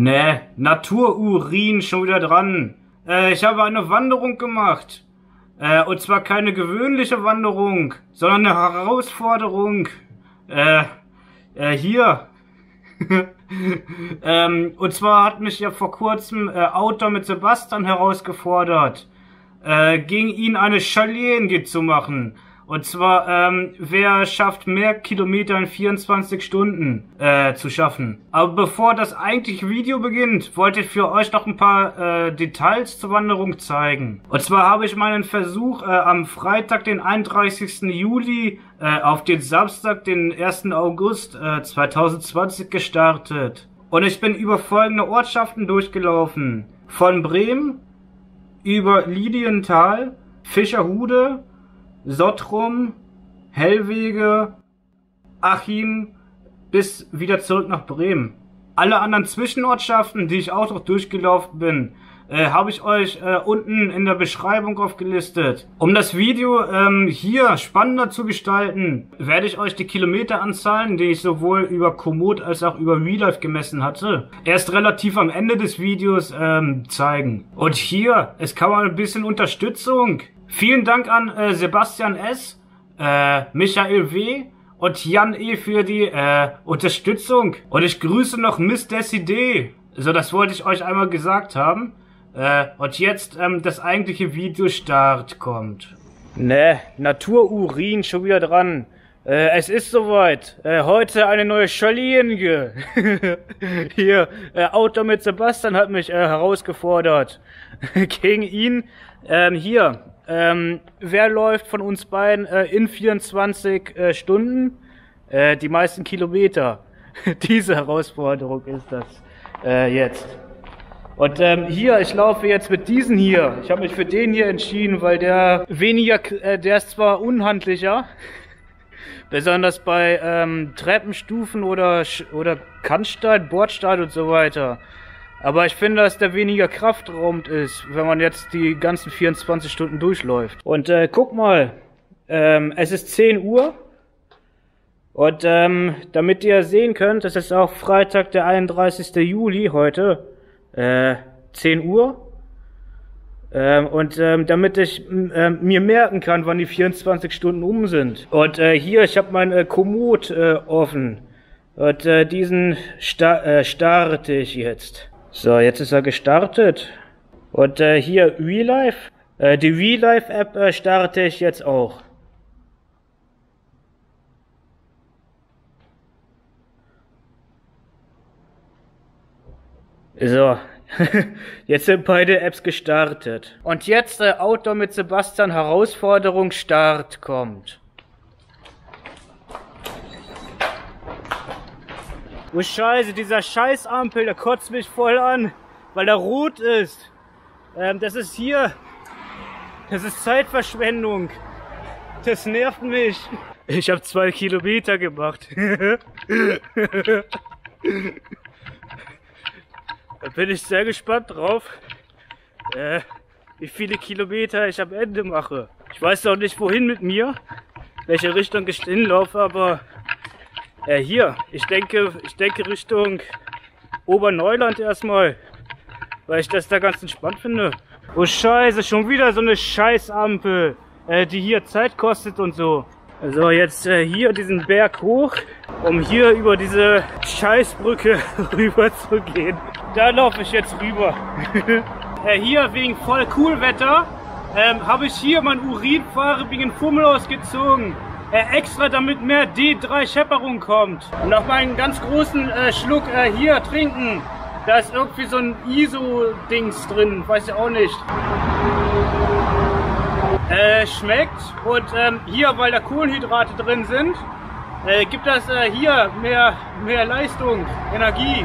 Ne, Natururin schon wieder dran. Äh, ich habe eine Wanderung gemacht. Äh, und zwar keine gewöhnliche Wanderung, sondern eine Herausforderung. Äh, äh, hier. ähm, und zwar hat mich ja vor kurzem äh, Outdoor mit Sebastian herausgefordert, äh, gegen ihn eine Chalenge zu machen. Und zwar, ähm, wer schafft mehr Kilometer in 24 Stunden äh, zu schaffen. Aber bevor das eigentliche Video beginnt, wollte ich für euch noch ein paar äh, Details zur Wanderung zeigen. Und zwar habe ich meinen Versuch äh, am Freitag, den 31. Juli, äh, auf den Samstag, den 1. August äh, 2020 gestartet. Und ich bin über folgende Ortschaften durchgelaufen. Von Bremen über Lidienthal, Fischerhude, Sottrum, Hellwege, Achim bis wieder zurück nach Bremen. Alle anderen Zwischenortschaften, die ich auch noch durchgelaufen bin, äh, habe ich euch äh, unten in der Beschreibung aufgelistet. Um das Video ähm, hier spannender zu gestalten, werde ich euch die Kilometeranzahlen, die ich sowohl über Komoot als auch über RealLife gemessen hatte, erst relativ am Ende des Videos ähm, zeigen. Und hier, es kam mal ein bisschen Unterstützung. Vielen Dank an äh, Sebastian S., äh, Michael W. und Jan E. für die äh, Unterstützung. Und ich grüße noch Miss Decidee. So, das wollte ich euch einmal gesagt haben. Äh, und jetzt ähm, das eigentliche Videostart kommt. Ne, Natururin schon wieder dran. Äh, es ist soweit. Äh, heute eine neue Challenge. Hier, äh, Outdoor mit Sebastian hat mich äh, herausgefordert. Gegen ihn, ähm, hier, ähm, wer läuft von uns beiden äh, in 24 äh, Stunden äh, die meisten Kilometer? Diese Herausforderung ist das äh, jetzt. Und ähm, hier, ich laufe jetzt mit diesen hier. Ich habe mich für den hier entschieden, weil der weniger, äh, der ist zwar unhandlicher, besonders bei ähm, Treppenstufen oder oder Kannstein, Bordstein und so weiter. Aber ich finde, dass der weniger kraftraumend ist, wenn man jetzt die ganzen 24 Stunden durchläuft. Und äh, guck mal, ähm, es ist 10 Uhr. Und ähm, damit ihr sehen könnt, es ist auch Freitag, der 31. Juli heute, äh, 10 Uhr. Ähm, und ähm, damit ich ähm, mir merken kann, wann die 24 Stunden um sind. Und äh, hier, ich habe mein äh, Komoot äh, offen. Und äh, diesen sta äh, starte ich jetzt. So, jetzt ist er gestartet. Und äh, hier RealLife. Äh, die RealLife App äh, starte ich jetzt auch. So, jetzt sind beide Apps gestartet. Und jetzt äh, Outdoor mit Sebastian Herausforderung Start kommt. Oh Scheiße, dieser scheiß Ampel, der kotzt mich voll an, weil er rot ist. Ähm, das ist hier. Das ist Zeitverschwendung. Das nervt mich. Ich habe zwei Kilometer gemacht. da bin ich sehr gespannt drauf, äh, wie viele Kilometer ich am Ende mache. Ich weiß noch nicht, wohin mit mir, welche Richtung ich hinlaufe, aber äh, hier, ich denke, ich denke Richtung Oberneuland erstmal, weil ich das da ganz entspannt finde. Oh Scheiße, schon wieder so eine Scheißampel, äh, die hier Zeit kostet und so. Also jetzt äh, hier diesen Berg hoch, um hier über diese Scheißbrücke rüber zu gehen. Da laufe ich jetzt rüber. äh, hier wegen voll cool Wetter ähm, habe ich hier meinen urinfarbigen Fummel ausgezogen äh, extra damit mehr D3 Schepperung kommt. Und noch mal einen ganz großen äh, Schluck äh, hier trinken. Da ist irgendwie so ein ISO-Dings drin, weiß ich auch nicht. Äh, schmeckt und ähm, hier, weil da Kohlenhydrate drin sind, äh, gibt das äh, hier mehr, mehr Leistung, Energie.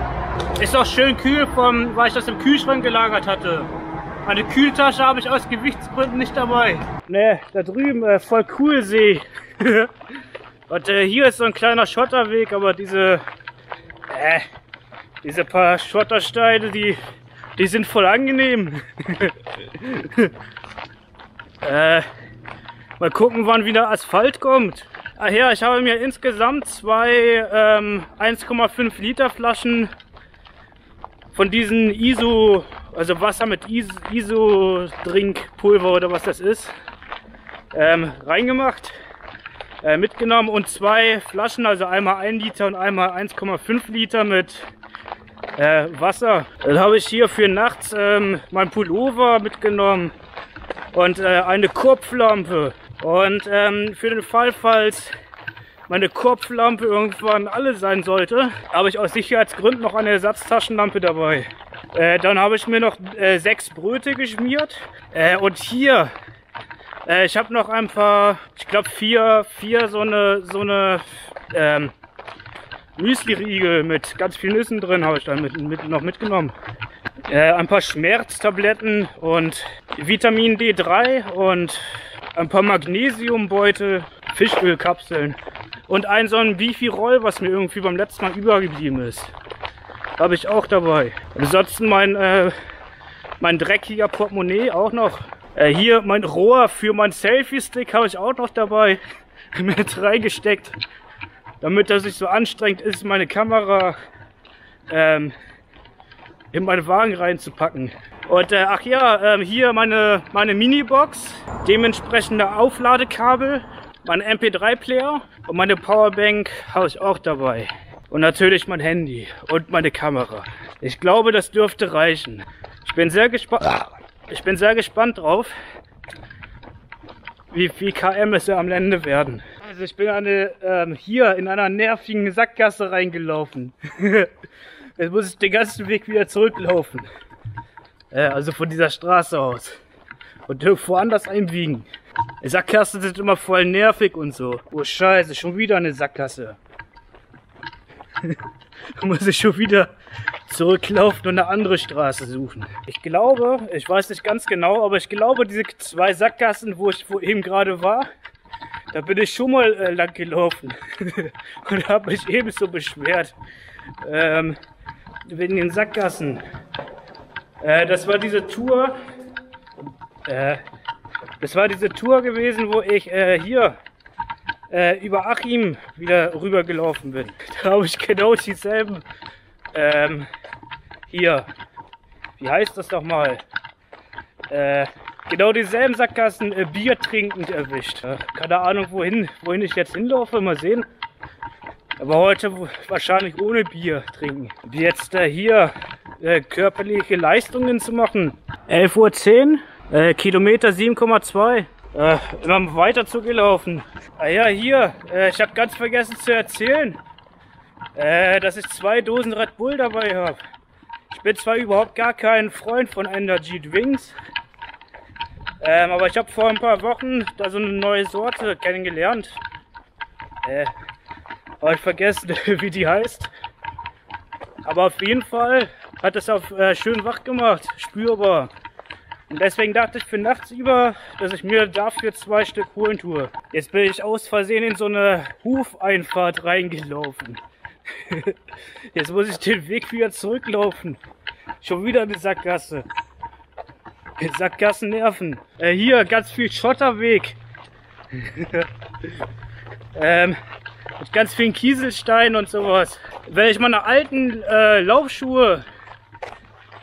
Ist auch schön kühl, vom, weil ich das im Kühlschrank gelagert hatte. Eine Kühltasche habe ich aus Gewichtsgründen nicht dabei. Ne, da drüben, äh, voll cool See. Und äh, hier ist so ein kleiner Schotterweg, aber diese, äh, diese paar Schottersteine, die, die sind voll angenehm. äh, mal gucken, wann wieder Asphalt kommt. Ach ja, ich habe mir insgesamt zwei ähm, 1,5 Liter Flaschen von diesen ISO, also Wasser mit ISO-Drinkpulver oder was das ist, ähm, reingemacht, äh, mitgenommen und zwei Flaschen, also einmal 1 Liter und einmal 1,5 Liter mit äh, Wasser. Dann habe ich hier für nachts ähm, mein Pullover mitgenommen und äh, eine Kurbflampe. Und ähm, für den Fall, falls meine Kopflampe irgendwann alle sein sollte, habe ich aus Sicherheitsgründen noch eine Ersatztaschenlampe dabei. Äh, dann habe ich mir noch äh, sechs Bröte geschmiert. Äh, und hier, äh, ich habe noch ein paar, ich glaube vier, vier so eine, so eine ähm, Müsli-Riegel mit ganz vielen Nüssen drin habe ich dann mit, mit, noch mitgenommen. Äh, ein paar Schmerztabletten und Vitamin D3 und ein paar Magnesiumbeutel, Fischölkapseln und ein so ein Bifi-Roll, was mir irgendwie beim letzten Mal übergeblieben ist. Habe ich auch dabei. Ansonsten mein, äh, mein dreckiger Portemonnaie auch noch. Äh, hier mein Rohr für mein Selfie-Stick habe ich auch noch dabei. mit reingesteckt. Damit das nicht so anstrengend ist, meine Kamera ähm, in meinen Wagen reinzupacken. Und äh, ach ja, äh, hier meine, meine Mini-Box, dementsprechende Aufladekabel, mein MP3-Player und meine Powerbank habe ich auch dabei. Und natürlich mein Handy und meine Kamera. Ich glaube, das dürfte reichen. Ich bin sehr gespannt. Ich bin sehr gespannt drauf, wie viel KM es ja am Ende werden. Also ich bin eine, ähm, hier in einer nervigen Sackgasse reingelaufen. Jetzt muss ich den ganzen Weg wieder zurücklaufen. Äh, also von dieser Straße aus. Und irgendwo anders einbiegen. Sackgassen sind immer voll nervig und so. Oh scheiße, schon wieder eine Sackgasse. muss ich schon wieder zurücklaufen und eine andere Straße suchen. Ich glaube, ich weiß nicht ganz genau, aber ich glaube, diese zwei Sackgassen, wo ich wo eben gerade war, da bin ich schon mal äh, lang gelaufen und habe mich ebenso beschwert. Ähm, wegen den Sackgassen. Äh, das war diese Tour. Äh, das war diese Tour gewesen, wo ich äh, hier äh, über Achim wieder rübergelaufen bin. Da habe ich genau dieselben. Ähm, hier. Wie heißt das doch mal? Äh, genau dieselben Sackgassen äh, Bier trinkend erwischt. Äh, keine Ahnung, wohin, wohin ich jetzt hinlaufe. Mal sehen. Aber heute wahrscheinlich ohne Bier trinken. Jetzt äh, hier äh, körperliche Leistungen zu machen. 11.10 Uhr, äh, Kilometer 7,2. Äh, immer weiter zugelaufen. Ah ja, hier, äh, ich habe ganz vergessen zu erzählen, äh, dass ich zwei Dosen Red Bull dabei habe. Ich bin zwar überhaupt gar kein Freund von Energy Drinks, ähm, aber ich habe vor ein paar Wochen da so eine neue Sorte kennengelernt. Äh, aber ich vergessen, wie die heißt. Aber auf jeden Fall hat es auf äh, schön wach gemacht, spürbar. Und deswegen dachte ich für nachts über, dass ich mir dafür zwei Stück holen tue. Jetzt bin ich aus Versehen in so eine Hufeinfahrt reingelaufen. Jetzt muss ich den Weg wieder zurücklaufen. Schon wieder eine Sackgasse. Sackgassen nerven. Äh, hier ganz viel Schotterweg. ähm, mit ganz vielen Kieselsteinen und sowas. Wenn ich meine alten äh, Laufschuhe,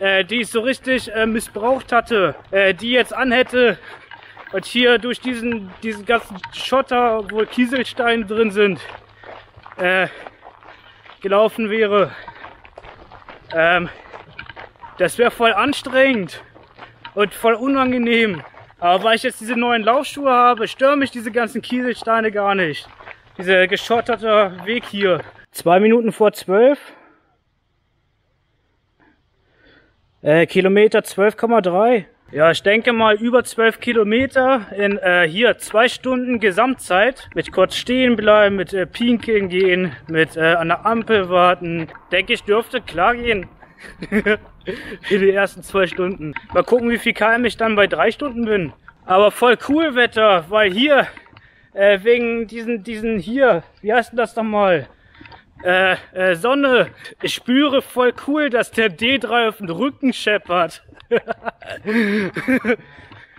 äh, die ich so richtig äh, missbraucht hatte, äh, die jetzt anhätte und hier durch diesen, diesen ganzen Schotter, wo Kieselsteine drin sind, äh, gelaufen wäre, ähm, das wäre voll anstrengend und voll unangenehm. Aber weil ich jetzt diese neuen Laufschuhe habe, stören mich diese ganzen Kieselsteine gar nicht. Dieser geschotterte Weg hier. Zwei Minuten vor zwölf. Äh, Kilometer 12,3. Ja, ich denke mal über 12 Kilometer in äh, hier zwei Stunden Gesamtzeit. Mit kurz stehen bleiben, mit äh, pinkeln gehen, mit äh, an der Ampel warten. Denke ich dürfte klar gehen. Für die ersten zwei Stunden. Mal gucken, wie viel km ich dann bei drei Stunden bin. Aber voll cool Wetter, weil hier äh, wegen diesen, diesen hier, wie heißt denn das nochmal? Äh, äh, Sonne. Ich spüre voll cool, dass der D3 auf den Rücken scheppert.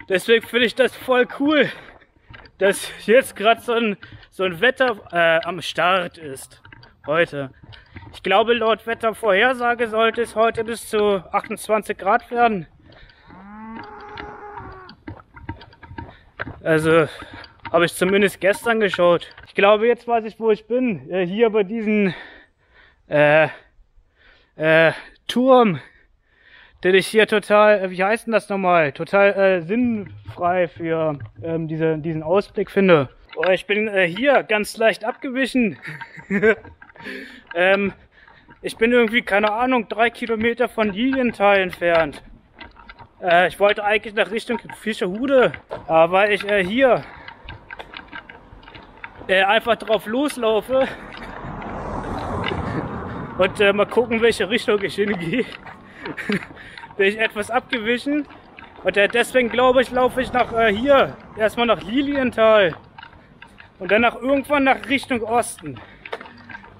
Deswegen finde ich das voll cool, dass jetzt gerade so ein, so ein Wetter äh, am Start ist. Heute. Ich glaube, laut Wettervorhersage sollte es heute bis zu 28 Grad werden. Also habe ich zumindest gestern geschaut. Ich glaube, jetzt weiß ich, wo ich bin. Äh, hier bei diesem äh, äh, Turm, den ich hier total, äh, wie heißt denn das nochmal, total äh, sinnfrei für ähm, diese, diesen Ausblick finde. Oh, ich bin äh, hier ganz leicht abgewichen. ähm, ich bin irgendwie, keine Ahnung, drei Kilometer von Lilienthal entfernt. Äh, ich wollte eigentlich nach Richtung Fischerhude, aber ich äh, hier äh, einfach drauf loslaufe und äh, mal gucken, welche Richtung ich hingehe. Bin ich etwas abgewichen und äh, deswegen glaube ich, laufe ich nach äh, hier, erstmal nach Lilienthal und dann nach irgendwann nach Richtung Osten.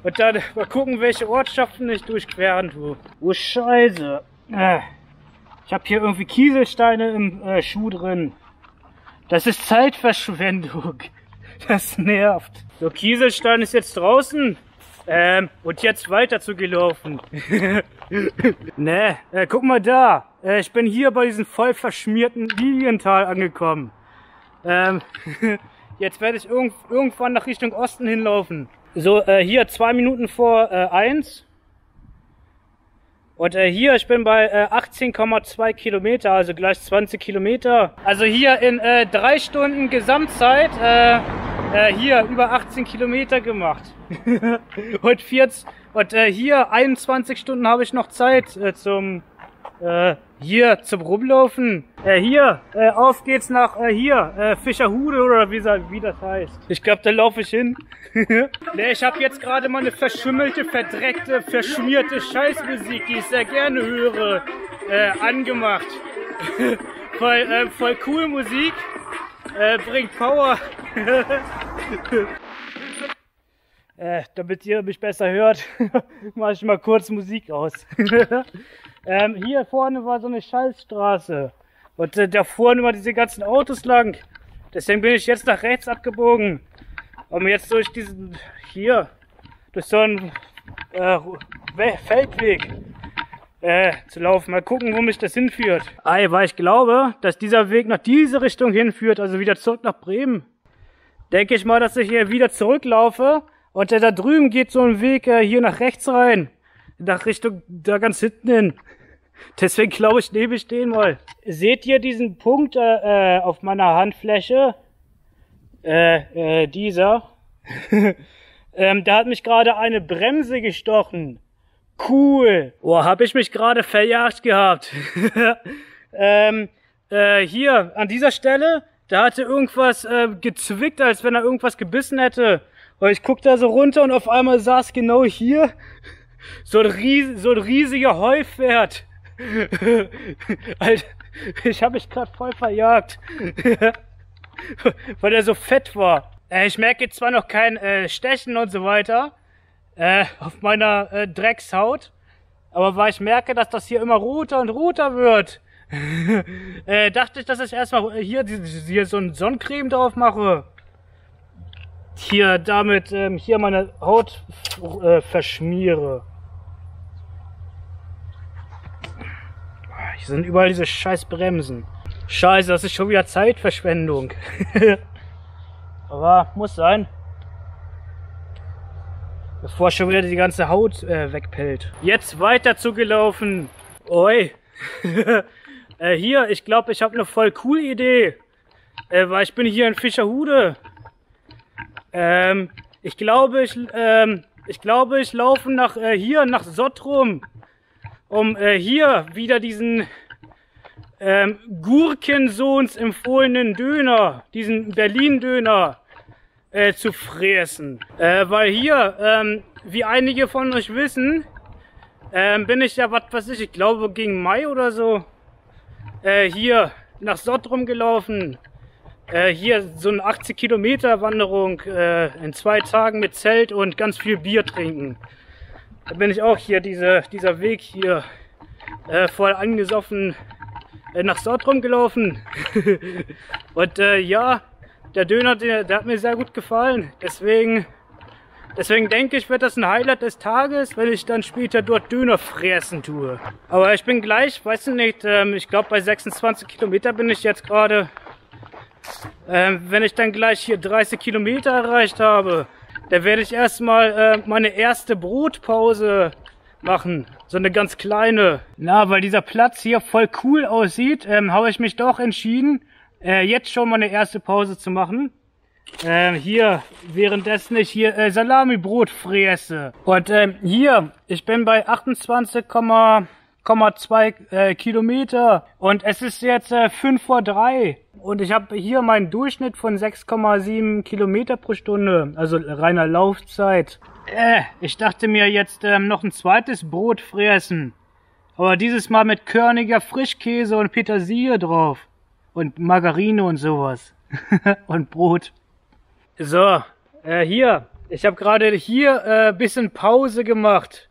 Und dann mal gucken, welche Ortschaften ich durchqueren tue. Oh Scheiße. Äh, ich habe hier irgendwie Kieselsteine im äh, Schuh drin. Das ist Zeitverschwendung. Das nervt. So, Kieselstein ist jetzt draußen. Ähm, und jetzt weiter zu gelaufen. ne, äh, guck mal da. Äh, ich bin hier bei diesem voll verschmierten Liliental angekommen. Ähm, jetzt werde ich irg irgendwann nach Richtung Osten hinlaufen. So, äh, hier zwei Minuten vor äh, eins. Und äh, hier, ich bin bei äh, 18,2 Kilometer, also gleich 20 Kilometer. Also hier in äh, drei Stunden Gesamtzeit äh, äh, hier über 18 Kilometer gemacht. und, 40, und äh, hier 21 Stunden habe ich noch Zeit äh, zum äh, hier zum Rumlaufen. Äh, hier, äh, auf geht's nach äh, hier, äh, Fischerhude oder wie, wie das heißt. Ich glaube, da laufe ich hin. ne, ich habe jetzt gerade mal eine verschimmelte, verdreckte, verschmierte Scheißmusik, die ich sehr gerne höre, äh, angemacht. voll, äh, voll cool Musik. Äh, bringt Power. äh, damit ihr mich besser hört, mache ich mal kurz Musik aus. ähm, hier vorne war so eine Scheißstraße. Und äh, da fuhren immer diese ganzen Autos lang. Deswegen bin ich jetzt nach rechts abgebogen. Um jetzt durch diesen, hier, durch so einen äh, Feldweg äh, zu laufen. Mal gucken, wo mich das hinführt. Ei, weil ich glaube, dass dieser Weg nach diese Richtung hinführt, also wieder zurück nach Bremen. Denke ich mal, dass ich hier wieder zurücklaufe und da drüben geht so ein Weg äh, hier nach rechts rein. Nach Richtung da ganz hinten hin. Deswegen glaube ich, nehme ich den mal. Seht ihr diesen Punkt äh, äh auf meiner Handfläche? Äh, äh, dieser. ähm, da hat mich gerade eine Bremse gestochen. Cool. Oh, hab ich mich gerade verjagt gehabt. ähm, äh, hier, an dieser Stelle, da hatte irgendwas äh, gezwickt, als wenn er irgendwas gebissen hätte. Und ich guck da so runter und auf einmal saß genau hier so ein, ries so ein riesiger Heupferd. Alter, ich habe mich gerade voll verjagt. Weil er so fett war. Äh, ich merke jetzt zwar noch kein äh, Stechen und so weiter, äh, auf meiner äh, Dreckshaut. Aber weil ich merke, dass das hier immer roter und roter wird, äh, dachte ich, dass ich erstmal hier, hier so ein Sonnencreme drauf mache. Hier damit ähm, hier meine Haut äh, verschmiere. Hier sind überall diese scheiß Bremsen. Scheiße, das ist schon wieder Zeitverschwendung. Aber muss sein. Bevor schon wieder die ganze Haut äh, wegpellt. Jetzt weiter zugelaufen. Oi. äh, hier, ich glaube, ich habe eine voll coole Idee. Äh, weil ich bin hier in Fischerhude. Ähm, ich glaube, ich, ähm, ich glaube, ich laufe nach äh, hier, nach Sottrum. Um äh, hier wieder diesen ähm, Gurkensohns empfohlenen Döner, diesen Berlin-Döner äh, zu fräsen. Äh, weil hier, ähm, wie einige von euch wissen, ähm, bin ich ja, was weiß ich, ich glaube gegen Mai oder so, äh, hier nach Sottrum gelaufen. Äh, hier so eine 80 Kilometer Wanderung äh, in zwei Tagen mit Zelt und ganz viel Bier trinken. Da bin ich auch hier, diese, dieser Weg hier, äh, voll angesoffen äh, nach Sottrum gelaufen. und äh, ja, der Döner, der, der hat mir sehr gut gefallen. Deswegen Deswegen denke ich, wird das ein Highlight des Tages, wenn ich dann später dort Döner fressen tue. Aber ich bin gleich, weiß ich nicht, ähm, ich glaube bei 26 Kilometer bin ich jetzt gerade. Ähm, wenn ich dann gleich hier 30 Kilometer erreicht habe, dann werde ich erstmal äh, meine erste Brotpause machen. So eine ganz kleine. Na, weil dieser Platz hier voll cool aussieht, ähm, habe ich mich doch entschieden, äh, jetzt schon mal eine erste Pause zu machen. Ähm, hier, währenddessen ich hier äh, Salami-Brot fresse. Und ähm, hier, ich bin bei 28,2 äh, Kilometer und es ist jetzt äh, 5 vor 3. Und ich habe hier meinen Durchschnitt von 6,7 Kilometer pro Stunde, also reiner Laufzeit. Äh, ich dachte mir jetzt ähm, noch ein zweites Brot fressen. Aber dieses Mal mit körniger Frischkäse und Petersilie drauf. Und Margarine und sowas. und Brot. So, äh, hier. Ich habe gerade hier äh, bisschen Pause gemacht.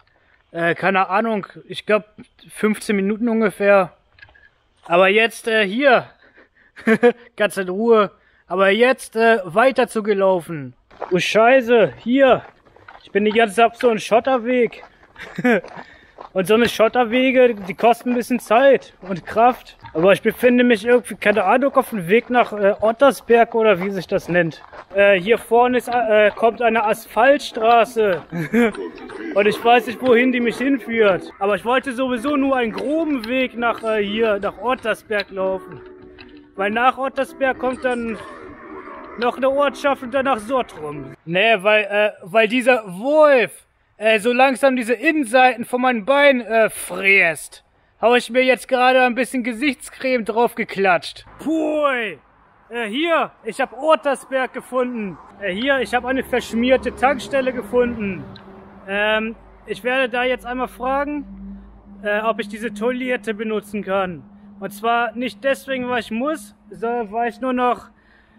Äh, keine Ahnung, ich glaube 15 Minuten ungefähr. Aber jetzt äh, hier. Ganz in Ruhe. Aber jetzt äh, weiter zu gelaufen. Oh Scheiße, hier. Ich bin die ganze Zeit auf so einem Schotterweg. und so eine Schotterwege, die kosten ein bisschen Zeit und Kraft. Aber ich befinde mich irgendwie, keine Ahnung, auf dem Weg nach äh, Ottersberg oder wie sich das nennt. Äh, hier vorne ist, äh, kommt eine Asphaltstraße. und ich weiß nicht, wohin die mich hinführt. Aber ich wollte sowieso nur einen groben Weg nach äh, hier, nach Ottersberg laufen. Weil nach Ottersberg kommt dann noch eine Ortschaft und danach Sottrum. Nee, weil, äh, weil dieser Wolf äh, so langsam diese Innenseiten von meinen Beinen äh, fräst, habe ich mir jetzt gerade ein bisschen Gesichtscreme drauf geklatscht. Pui! Äh, hier, ich habe Ortersberg gefunden. Äh, hier, ich habe eine verschmierte Tankstelle gefunden. Ähm, ich werde da jetzt einmal fragen, äh, ob ich diese Toilette benutzen kann. Und zwar nicht deswegen, weil ich muss, sondern weil ich nur noch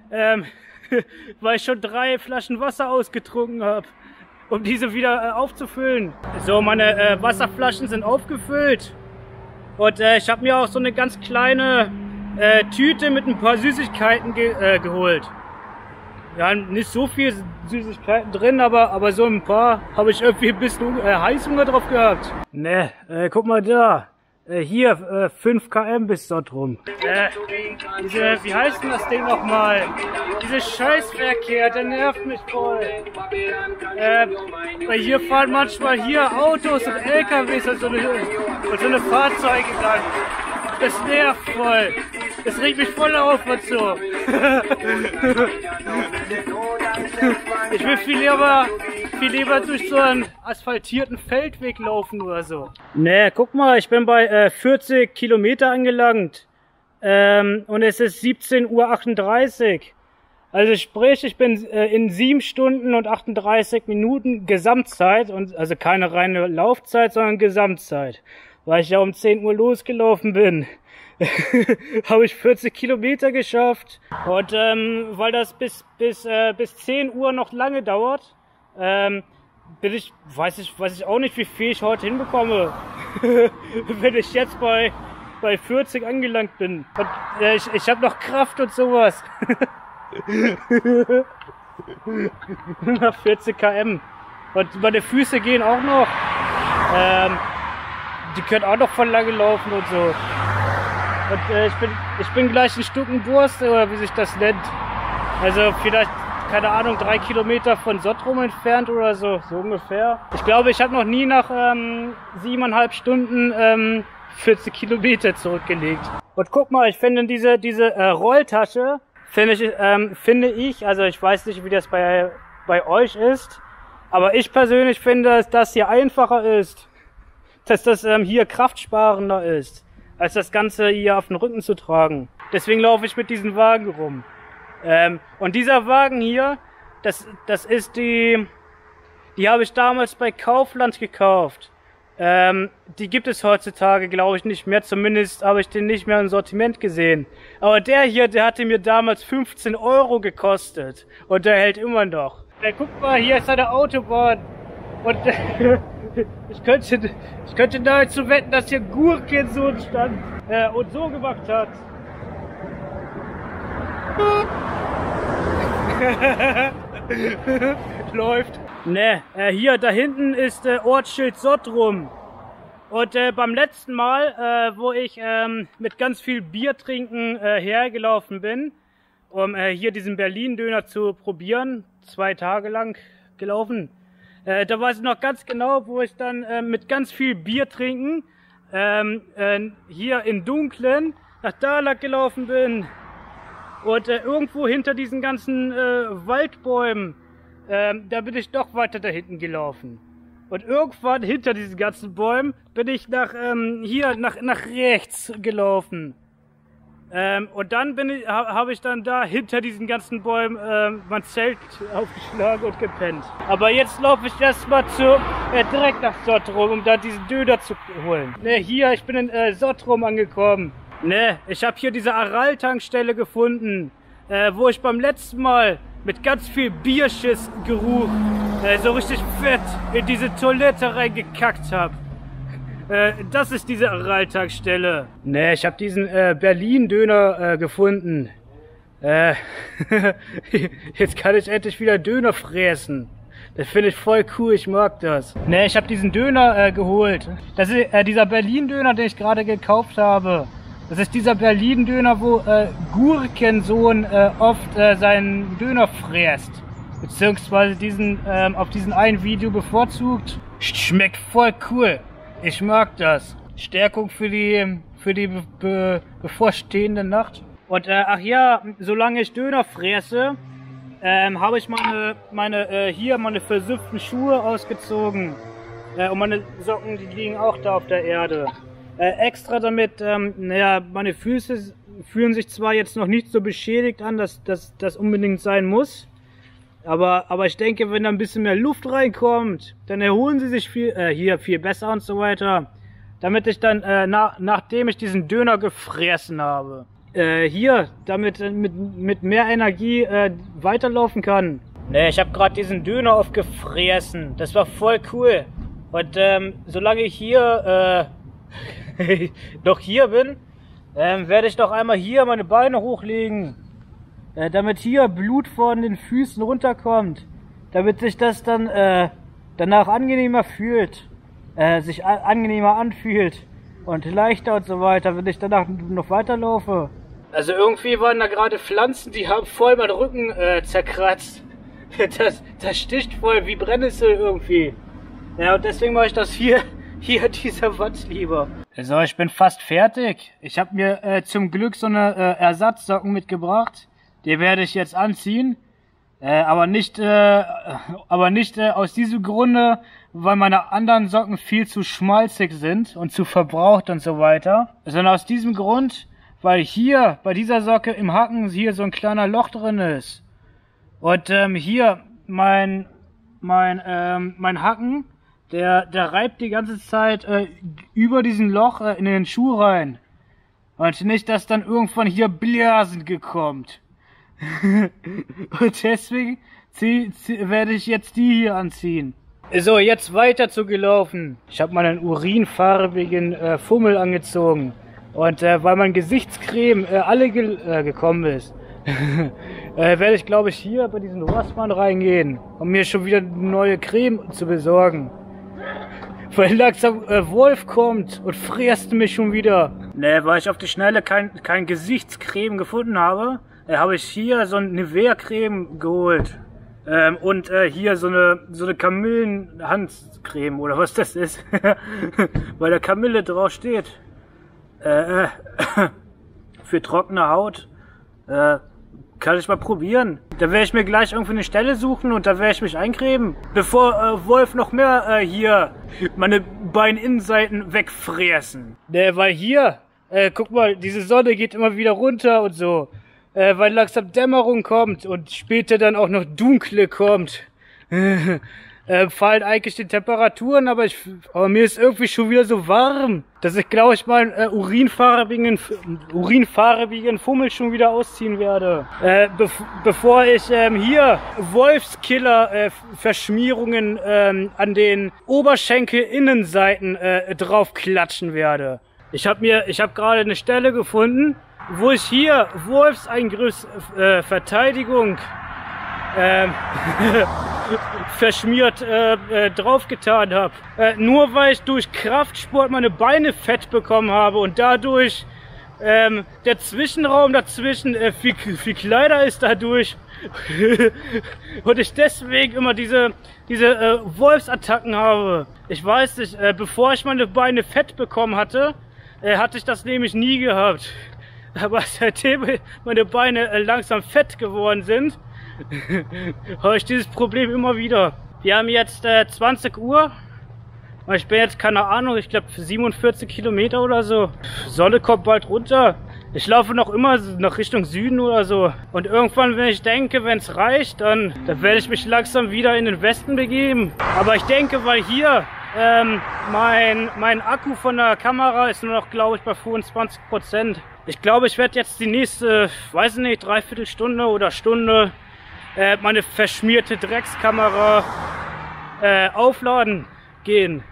ähm, weil ich schon drei Flaschen Wasser ausgetrunken habe, um diese wieder äh, aufzufüllen. So, meine äh, Wasserflaschen sind aufgefüllt. Und äh, ich habe mir auch so eine ganz kleine äh, Tüte mit ein paar Süßigkeiten ge äh, geholt. Ja, nicht so viel Süßigkeiten drin, aber, aber so ein paar habe ich irgendwie ein bisschen äh, Heißhunger drauf gehabt. Ne, äh, guck mal da. Äh, hier, äh, 5 km bis dort rum. Äh, diese, wie heißt denn das Ding nochmal? Diese Scheißverkehr, der nervt mich voll. Äh, hier fahren manchmal hier Autos und LKWs und so eine, und so eine Fahrzeuge dann. Das nervt voll. Das regt mich voll auf und so. ich will viel lieber, viel lieber durch so einen asphaltierten Feldweg laufen oder so. Nee, guck mal, ich bin bei äh, 40 Kilometer angelangt. Ähm, und es ist 17.38 Uhr. Also sprich, ich bin äh, in 7 Stunden und 38 Minuten Gesamtzeit und also keine reine Laufzeit, sondern Gesamtzeit. Weil ich ja um 10 Uhr losgelaufen bin. habe ich 40 Kilometer geschafft. Und ähm, weil das bis, bis, äh, bis 10 Uhr noch lange dauert, ähm, bin ich, weiß ich, weiß ich auch nicht, wie viel ich heute hinbekomme. Wenn ich jetzt bei, bei 40 angelangt bin. Und, äh, ich ich habe noch Kraft und sowas. Nach 40 km. Und meine Füße gehen auch noch. Ähm, die können auch noch voll lange laufen und so. Und äh, ich, bin, ich bin gleich ein Stuckenwurst, oder wie sich das nennt. Also vielleicht, keine Ahnung, drei Kilometer von Sottrum entfernt oder so, so ungefähr. Ich glaube, ich habe noch nie nach ähm, siebeneinhalb Stunden ähm, 40 Kilometer zurückgelegt. Und guck mal, ich finde diese, diese äh, Rolltasche, finde ich, ähm, finde ich, also ich weiß nicht, wie das bei, bei euch ist, aber ich persönlich finde, dass das hier einfacher ist, dass das ähm, hier kraftsparender ist als das Ganze hier auf den Rücken zu tragen. Deswegen laufe ich mit diesem Wagen rum. Ähm, und dieser Wagen hier, das, das ist die, die habe ich damals bei Kaufland gekauft. Ähm, die gibt es heutzutage, glaube ich, nicht mehr. Zumindest habe ich den nicht mehr im Sortiment gesehen. Aber der hier, der hatte mir damals 15 Euro gekostet. Und der hält immer noch. Ja, guck mal, hier ist eine Autobahn. Und Ich könnte, ich könnte dazu wetten, dass hier Gurken so stand äh, und so gemacht hat. Läuft. Ne, äh, hier da hinten ist äh, Ortsschild Sottrum. Und äh, beim letzten Mal, äh, wo ich ähm, mit ganz viel Bier trinken äh, hergelaufen bin, um äh, hier diesen Berlin-Döner zu probieren, zwei Tage lang gelaufen, äh, da weiß ich noch ganz genau, wo ich dann äh, mit ganz viel Bier trinken ähm, äh, hier in Dunklen nach Dalag gelaufen bin. Und äh, irgendwo hinter diesen ganzen äh, Waldbäumen, äh, da bin ich doch weiter da hinten gelaufen. Und irgendwann hinter diesen ganzen Bäumen bin ich nach ähm, hier nach nach rechts gelaufen. Ähm, und dann habe ich dann da hinter diesen ganzen Bäumen ähm, mein Zelt aufgeschlagen und gepennt. Aber jetzt laufe ich erstmal zu äh, direkt nach Sottrum, um da diesen Döner zu holen. Ne, hier, ich bin in äh, Sottrum angekommen. Ne, ich habe hier diese Aral-Tankstelle gefunden, äh, wo ich beim letzten Mal mit ganz viel Bierschissgeruch äh, so richtig fett in diese Toilette reingekackt habe. Äh, das ist diese Araltankstelle. Ne, ich habe diesen äh, Berlin-Döner äh, gefunden. Äh, jetzt kann ich endlich wieder Döner fressen. Das finde ich voll cool, ich mag das. Ne, ich habe diesen Döner äh, geholt. Das ist äh, dieser Berlin-Döner, den ich gerade gekauft habe. Das ist dieser Berlin-Döner, wo äh, Gurkensohn äh, oft äh, seinen Döner fräst. Beziehungsweise diesen ähm, auf diesen einen Video bevorzugt. Schmeckt voll cool. Ich mag das. Stärkung für die für die be be bevorstehende Nacht. Und äh, ach ja, solange ich Döner fresse, ähm, habe ich meine meine äh, hier meine versüfften Schuhe ausgezogen. Äh, und meine Socken, die liegen auch da auf der Erde. Äh, extra damit, ähm, naja, meine Füße fühlen sich zwar jetzt noch nicht so beschädigt an, dass das unbedingt sein muss. Aber, aber ich denke, wenn da ein bisschen mehr Luft reinkommt, dann erholen sie sich viel, äh, hier viel besser und so weiter. Damit ich dann, äh, nach, nachdem ich diesen Döner gefressen habe, äh, hier, damit äh, mit, mit mehr Energie äh, weiterlaufen kann. Ne, ich habe gerade diesen Döner aufgefressen. Das war voll cool. Und ähm, solange ich hier äh, noch hier bin, ähm, werde ich doch einmal hier meine Beine hochlegen, äh, damit hier Blut von den Füßen runterkommt, damit sich das dann äh, danach angenehmer fühlt, äh, sich angenehmer anfühlt und leichter und so weiter, wenn ich danach noch weiterlaufe. Also irgendwie waren da gerade Pflanzen, die haben voll meinen Rücken äh, zerkratzt. Das, das sticht voll wie Brennnessel irgendwie. Ja, und deswegen mache ich das hier, hier dieser Wand lieber. So, ich bin fast fertig. Ich habe mir äh, zum Glück so eine äh, Ersatzsocken mitgebracht. Die werde ich jetzt anziehen. Äh, aber nicht, äh, aber nicht äh, aus diesem Grunde, weil meine anderen Socken viel zu schmalzig sind und zu verbraucht und so weiter. Sondern aus diesem Grund, weil hier bei dieser Socke im Hacken hier so ein kleiner Loch drin ist. Und ähm, hier mein mein ähm, mein Hacken der, der reibt die ganze Zeit äh, über diesen Loch äh, in den Schuh rein. Und nicht, dass dann irgendwann hier Blasen gekommt. Und deswegen zieh, zieh, werde ich jetzt die hier anziehen. So, jetzt weiter zu gelaufen. Ich habe meinen urinfarbigen äh, Fummel angezogen. Und äh, weil mein Gesichtscreme äh, alle ge äh, gekommen ist, äh, werde ich, glaube ich, hier bei diesen Rossmann reingehen, um mir schon wieder neue Creme zu besorgen. Weil langsam äh, Wolf kommt und fräst mich schon wieder. Ne, weil ich auf die Schnelle kein, kein Gesichtscreme gefunden habe, äh, habe ich hier so eine Nivea-Creme geholt. Ähm, und äh, hier so eine so eine Kamillenhandcreme oder was das ist. weil da Kamille drauf steht. Äh, äh, für trockene Haut. Äh, kann ich mal probieren. Da werde ich mir gleich irgendwie eine Stelle suchen und da werde ich mich eincremen. Bevor äh, Wolf noch mehr äh, hier meine Beininnenseiten wegfräsen. Ne, weil hier, äh, guck mal, diese Sonne geht immer wieder runter und so. Äh, weil langsam Dämmerung kommt und später dann auch noch Dunkle kommt. äh, fallen eigentlich die Temperaturen, aber ich, aber mir ist irgendwie schon wieder so warm, dass ich glaube ich meinen äh, urinfarbigen, urinfarbigen Fummel schon wieder ausziehen werde. Äh, bev bevor ich ähm, hier Wolfskiller äh, ähm, an den Oberschenkel-Innenseiten äh, drauf klatschen werde. Ich habe mir, ich habe gerade eine Stelle gefunden, wo ich hier Wolfseingriffs äh, Verteidigung ähm, verschmiert äh, äh, draufgetan habe. Äh, nur weil ich durch Kraftsport meine Beine fett bekommen habe und dadurch ähm, der Zwischenraum dazwischen äh, viel, viel kleiner ist dadurch. und ich deswegen immer diese, diese äh, Wolfsattacken habe. Ich weiß nicht, äh, bevor ich meine Beine fett bekommen hatte, äh, hatte ich das nämlich nie gehabt. Aber seitdem meine Beine äh, langsam fett geworden sind, habe ich dieses Problem immer wieder. Wir haben jetzt äh, 20 Uhr. Ich bin jetzt, keine Ahnung, ich glaube 47 Kilometer oder so. Sonne kommt bald runter. Ich laufe noch immer nach Richtung Süden oder so. Und irgendwann, wenn ich denke, wenn es reicht, dann, dann werde ich mich langsam wieder in den Westen begeben. Aber ich denke, weil hier ähm, mein, mein Akku von der Kamera ist nur noch, glaube ich, bei 25 Prozent. Ich glaube, ich werde jetzt die nächste, weiß nicht, dreiviertel Stunde oder Stunde äh, meine verschmierte Dreckskamera äh, aufladen gehen.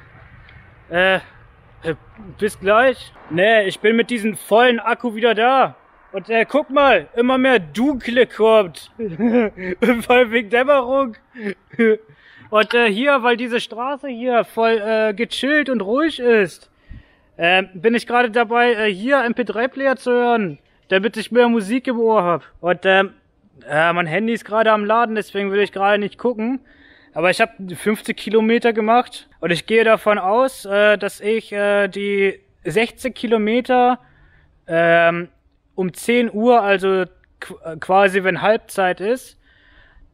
Äh, äh, bis gleich. Nee, ich bin mit diesem vollen Akku wieder da. Und äh, guck mal, immer mehr Dunkle kommt. voll wegen Dämmerung. und äh, hier, weil diese Straße hier voll äh, gechillt und ruhig ist, äh, bin ich gerade dabei, äh, hier MP3-Player zu hören, damit ich mehr Musik im Ohr hab. Und ähm, äh, mein Handy ist gerade am Laden, deswegen will ich gerade nicht gucken. Aber ich habe 50 Kilometer gemacht und ich gehe davon aus, äh, dass ich äh, die 60 Kilometer ähm, um 10 Uhr, also quasi wenn Halbzeit ist,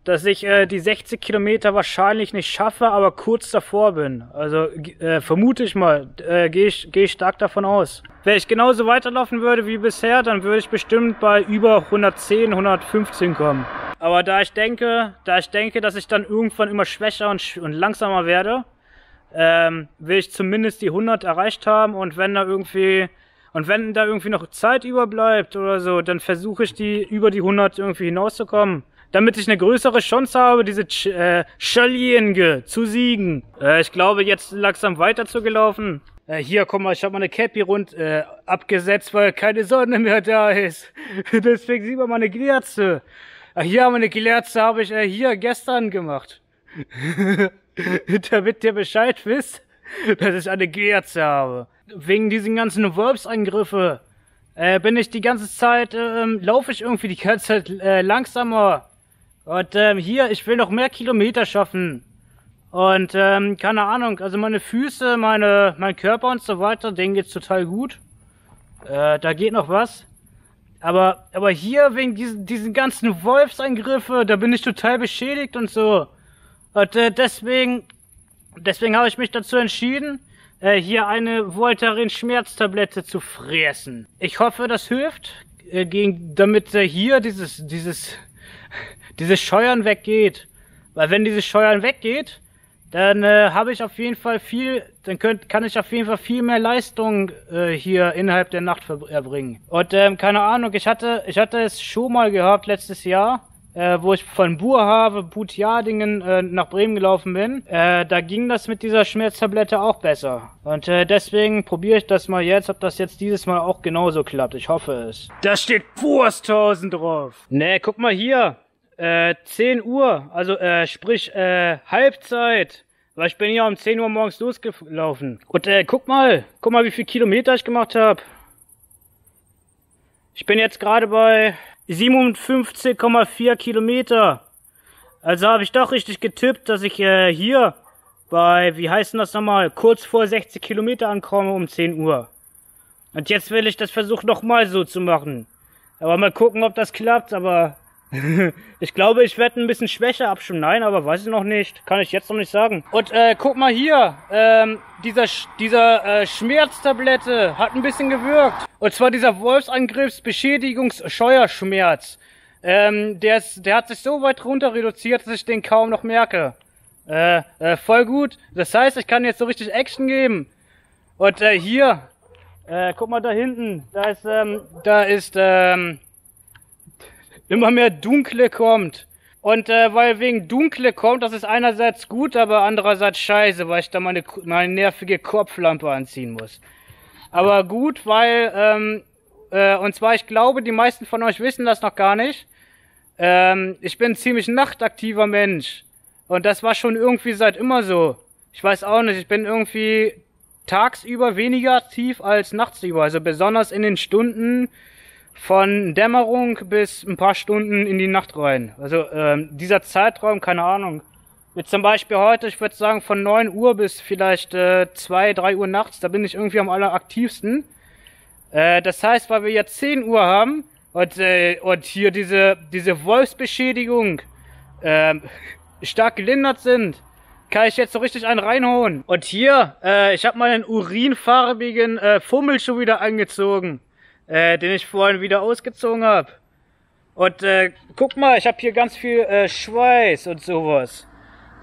dass ich äh, die 60 Kilometer wahrscheinlich nicht schaffe, aber kurz davor bin. Also äh, vermute ich mal, äh, gehe ich, geh ich stark davon aus. Wenn ich genauso weiterlaufen würde wie bisher, dann würde ich bestimmt bei über 110, 115 kommen. Aber da ich denke, da ich denke, dass ich dann irgendwann immer schwächer und, und langsamer werde, ähm, will ich zumindest die 100 erreicht haben und wenn da irgendwie und wenn da irgendwie noch Zeit überbleibt oder so, dann versuche ich die über die 100 irgendwie hinauszukommen damit ich eine größere Chance habe, diese Ch äh, Chalienge zu siegen. Äh, ich glaube, jetzt langsam weiter zu gelaufen. Äh, hier, guck mal, ich habe meine Cappy rund äh, abgesetzt, weil keine Sonne mehr da ist. Deswegen sieht man meine Glerze. Äh, hier, meine Glerze habe ich äh, hier gestern gemacht. damit ihr Bescheid wisst, dass ich eine Glerze habe. Wegen diesen ganzen Wolfsangriffen äh, bin ich die ganze Zeit, äh, laufe ich irgendwie die ganze Zeit äh, langsamer und ähm, hier, ich will noch mehr Kilometer schaffen. Und ähm, keine Ahnung, also meine Füße, meine, mein Körper und so weiter, denen geht's total gut. Äh, da geht noch was. Aber, aber hier wegen diesen, diesen ganzen Wolfsangriffe, da bin ich total beschädigt und so. Und äh, deswegen, deswegen habe ich mich dazu entschieden, äh, hier eine Voltaren Schmerztablette zu fressen. Ich hoffe, das hilft, äh, gegen, damit äh, hier dieses, dieses dieses Scheuern weggeht. Weil wenn dieses Scheuern weggeht, dann äh, habe ich auf jeden Fall viel, dann könnt, kann ich auf jeden Fall viel mehr Leistung äh, hier innerhalb der Nacht erbringen. Und ähm, keine Ahnung, ich hatte, ich hatte es schon mal gehabt letztes Jahr, äh, wo ich von Burhave, Butjadingen äh, nach Bremen gelaufen bin. Äh, da ging das mit dieser Schmerztablette auch besser. Und äh, deswegen probiere ich das mal jetzt, ob das jetzt dieses Mal auch genauso klappt. Ich hoffe es. Da steht Wursthausen drauf. Nee, guck mal hier äh, 10 Uhr, also äh, sprich äh, Halbzeit. Weil ich bin ja um 10 Uhr morgens losgelaufen. Und äh, guck mal, guck mal, wie viel Kilometer ich gemacht habe. Ich bin jetzt gerade bei 57,4 Kilometer. Also habe ich doch richtig getippt, dass ich äh, hier bei, wie heißt denn das nochmal, kurz vor 60 Kilometer ankomme um 10 Uhr. Und jetzt will ich das versuchen nochmal so zu machen. Aber mal gucken, ob das klappt, aber ich glaube, ich werde ein bisschen schwächer. Nein, aber weiß ich noch nicht. Kann ich jetzt noch nicht sagen. Und äh, guck mal hier. Ähm, dieser dieser äh, Schmerztablette hat ein bisschen gewirkt. Und zwar dieser Wolfsangriffsbeschädigungsscheuerschmerz. Ähm, der, ist, der hat sich so weit runter reduziert, dass ich den kaum noch merke. Äh, äh, voll gut. Das heißt, ich kann jetzt so richtig Action geben. Und äh, hier, äh, guck mal da hinten, da ist, ähm, da ist, ähm, immer mehr Dunkle kommt. Und äh, weil wegen Dunkle kommt, das ist einerseits gut, aber andererseits scheiße, weil ich da meine, meine nervige Kopflampe anziehen muss. Aber gut, weil, ähm, äh, und zwar, ich glaube, die meisten von euch wissen das noch gar nicht. Ähm, ich bin ein ziemlich nachtaktiver Mensch. Und das war schon irgendwie seit immer so. Ich weiß auch nicht, ich bin irgendwie tagsüber weniger aktiv als nachtsüber. Also besonders in den Stunden von Dämmerung bis ein paar Stunden in die Nacht rein. Also ähm, dieser Zeitraum, keine Ahnung. Wie zum Beispiel heute, ich würde sagen von 9 Uhr bis vielleicht äh, 2, 3 Uhr nachts, da bin ich irgendwie am alleraktivsten. Äh, das heißt, weil wir jetzt 10 Uhr haben und, äh, und hier diese, diese Wolfsbeschädigung äh, stark gelindert sind, kann ich jetzt so richtig einen reinhauen. Und hier, äh, ich habe meinen urinfarbigen äh, Fummelschuh wieder angezogen, äh, den ich vorhin wieder ausgezogen habe. Und äh, guck mal, ich habe hier ganz viel äh, Schweiß und sowas.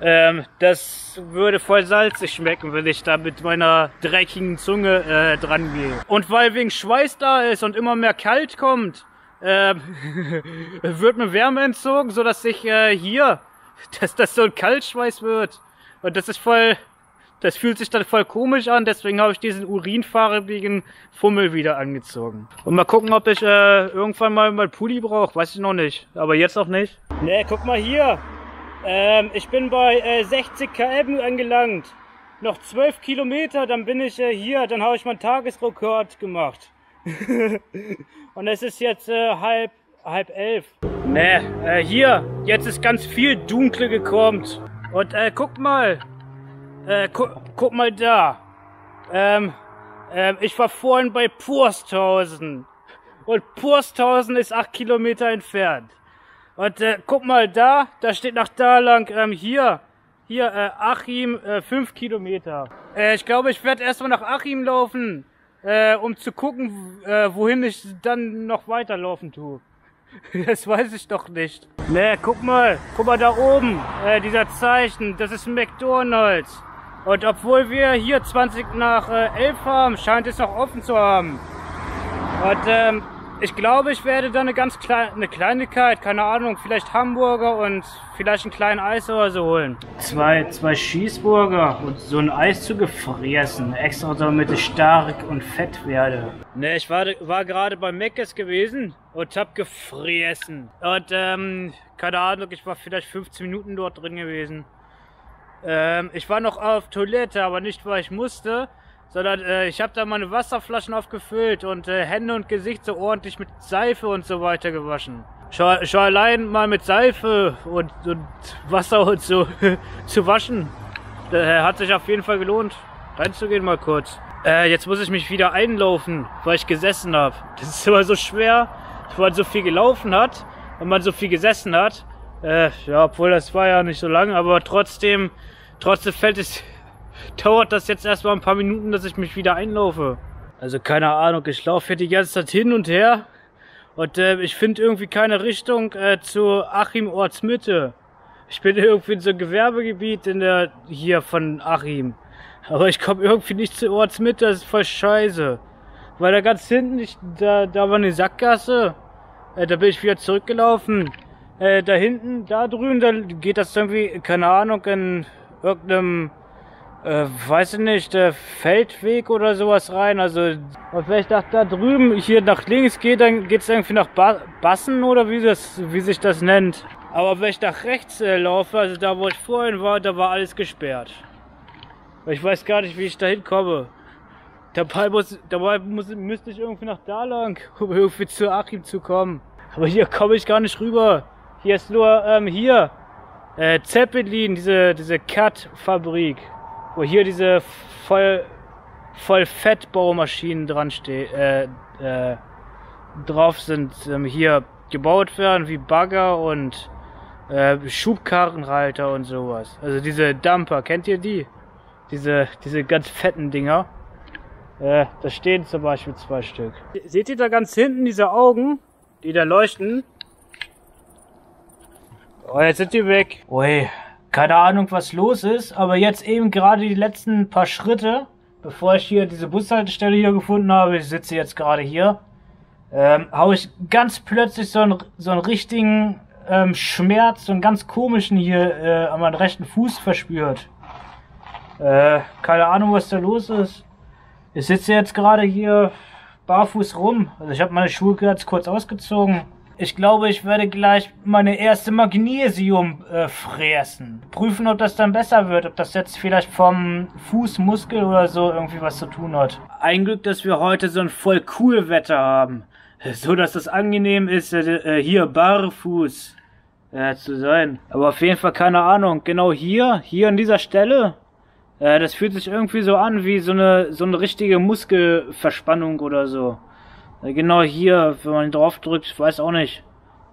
Ähm, das würde voll salzig schmecken, wenn ich da mit meiner dreckigen Zunge äh, dran gehe. Und weil wegen Schweiß da ist und immer mehr kalt kommt, äh, wird mir Wärme entzogen, so dass ich äh, hier, dass das so ein Kaltschweiß wird. Und das ist voll, das fühlt sich dann voll komisch an, deswegen habe ich diesen urinfarbigen Fummel wieder angezogen. Und mal gucken, ob ich äh, irgendwann mal mein Pulli brauche, weiß ich noch nicht. Aber jetzt noch nicht. Ne, guck mal hier. Ähm, ich bin bei äh, 60 km angelangt. Noch 12 Kilometer, dann bin ich äh, hier, dann habe ich meinen Tagesrekord gemacht. Und es ist jetzt äh, halb, halb elf. Ne, äh, hier, jetzt ist ganz viel Dunkle gekommen. Und äh, guck mal, äh, gu guck mal da. Ähm, ähm, ich war vorhin bei Pursthausen. Und Pursthausen ist acht Kilometer entfernt. Und äh, guck mal da, da steht nach da lang, ähm, hier, hier, äh, Achim, äh, fünf Kilometer. Äh, ich glaube, ich werde erstmal nach Achim laufen, äh, um zu gucken, äh, wohin ich dann noch weiterlaufen tue. Das weiß ich doch nicht. Ne, guck mal, guck mal da oben, äh, dieser Zeichen, das ist McDonalds. Und obwohl wir hier 20 nach äh, 11 haben, scheint es noch offen zu haben. Und ähm, ich glaube, ich werde da eine ganz kleine eine Kleinigkeit, keine Ahnung, vielleicht Hamburger und vielleicht einen kleinen Eis oder so holen. Zwei, zwei Schießburger und so ein Eis zu gefressen, extra damit ich stark und fett werde. Ne, ich war, war gerade bei Meckes gewesen und hab gefressen. Und ähm, keine Ahnung, ich war vielleicht 15 Minuten dort drin gewesen. Ähm, ich war noch auf Toilette, aber nicht, weil ich musste, sondern äh, ich habe da meine Wasserflaschen aufgefüllt und äh, Hände und Gesicht so ordentlich mit Seife und so weiter gewaschen. Schon, schon allein mal mit Seife und, und Wasser und so zu waschen, äh, hat sich auf jeden Fall gelohnt, reinzugehen mal kurz. Äh, jetzt muss ich mich wieder einlaufen, weil ich gesessen habe. Das ist immer so schwer, weil man so viel gelaufen hat und man so viel gesessen hat. Äh, ja, obwohl das war ja nicht so lang, aber trotzdem, trotzdem fällt es dauert das jetzt erstmal ein paar Minuten, dass ich mich wieder einlaufe. Also keine Ahnung, ich laufe hier die ganze Zeit hin und her und äh, ich finde irgendwie keine Richtung äh, zu Achim Ortsmitte. Ich bin irgendwie in so einem Gewerbegebiet in der hier von Achim. Aber ich komme irgendwie nicht zu Ortsmitte, das ist voll scheiße. Weil da ganz hinten, ich, da, da war eine Sackgasse. Äh, da bin ich wieder zurückgelaufen. Äh, da hinten, da drüben, da geht das irgendwie, keine Ahnung, in irgendeinem äh, weiß ich nicht, der Feldweg oder sowas rein. Also, und wenn ich da, drüben hier nach links gehe, dann geht es irgendwie nach ba Bassen oder wie, das, wie sich das nennt. Aber wenn ich nach rechts äh, laufe, also da wo ich vorhin war, da war alles gesperrt. Ich weiß gar nicht, wie ich da hinkomme. Dabei, muss, dabei muss, müsste ich irgendwie nach da lang, um irgendwie zu Achim zu kommen. Aber hier komme ich gar nicht rüber. Hier ist nur, ähm, hier, äh, Zeppelin, diese, diese Cut-Fabrik wo hier diese voll, voll Fettbaumaschinen dran stehen, äh, äh, drauf sind, ähm, hier gebaut werden, wie Bagger und äh, Schubkarrenhalter und sowas. Also diese Dumper, kennt ihr die? Diese, diese ganz fetten Dinger. Äh, da stehen zum Beispiel zwei Stück. Seht ihr da ganz hinten diese Augen, die da leuchten? Oh, jetzt sind die weg. Ui, keine Ahnung, was los ist, aber jetzt eben gerade die letzten paar Schritte, bevor ich hier diese Bushaltestelle hier gefunden habe, ich sitze jetzt gerade hier, ähm, habe ich ganz plötzlich so einen, so einen richtigen ähm, Schmerz, so einen ganz komischen hier äh, an meinem rechten Fuß verspürt. Äh, keine Ahnung, was da los ist. Ich sitze jetzt gerade hier barfuß rum. Also ich habe meine Schuhe ganz kurz ausgezogen Ich glaube, ich werde gleich meine erste Magnesium äh, fräsen. Prüfen, ob das dann besser wird, ob das jetzt vielleicht vom Fußmuskel oder so irgendwie was zu tun hat. Ein Glück, dass wir heute so ein voll cool Wetter haben. So, dass das angenehm ist, äh, äh hier barfuß äh, zu sein. Aber auf jeden Fall keine Ahnung. Genau hier, hier an dieser Stelle, äh, das fühlt sich irgendwie so an wie so eine, so eine richtige Muskelverspannung oder so. Äh, genau hier, wenn man drauf drückt, weiß auch nicht.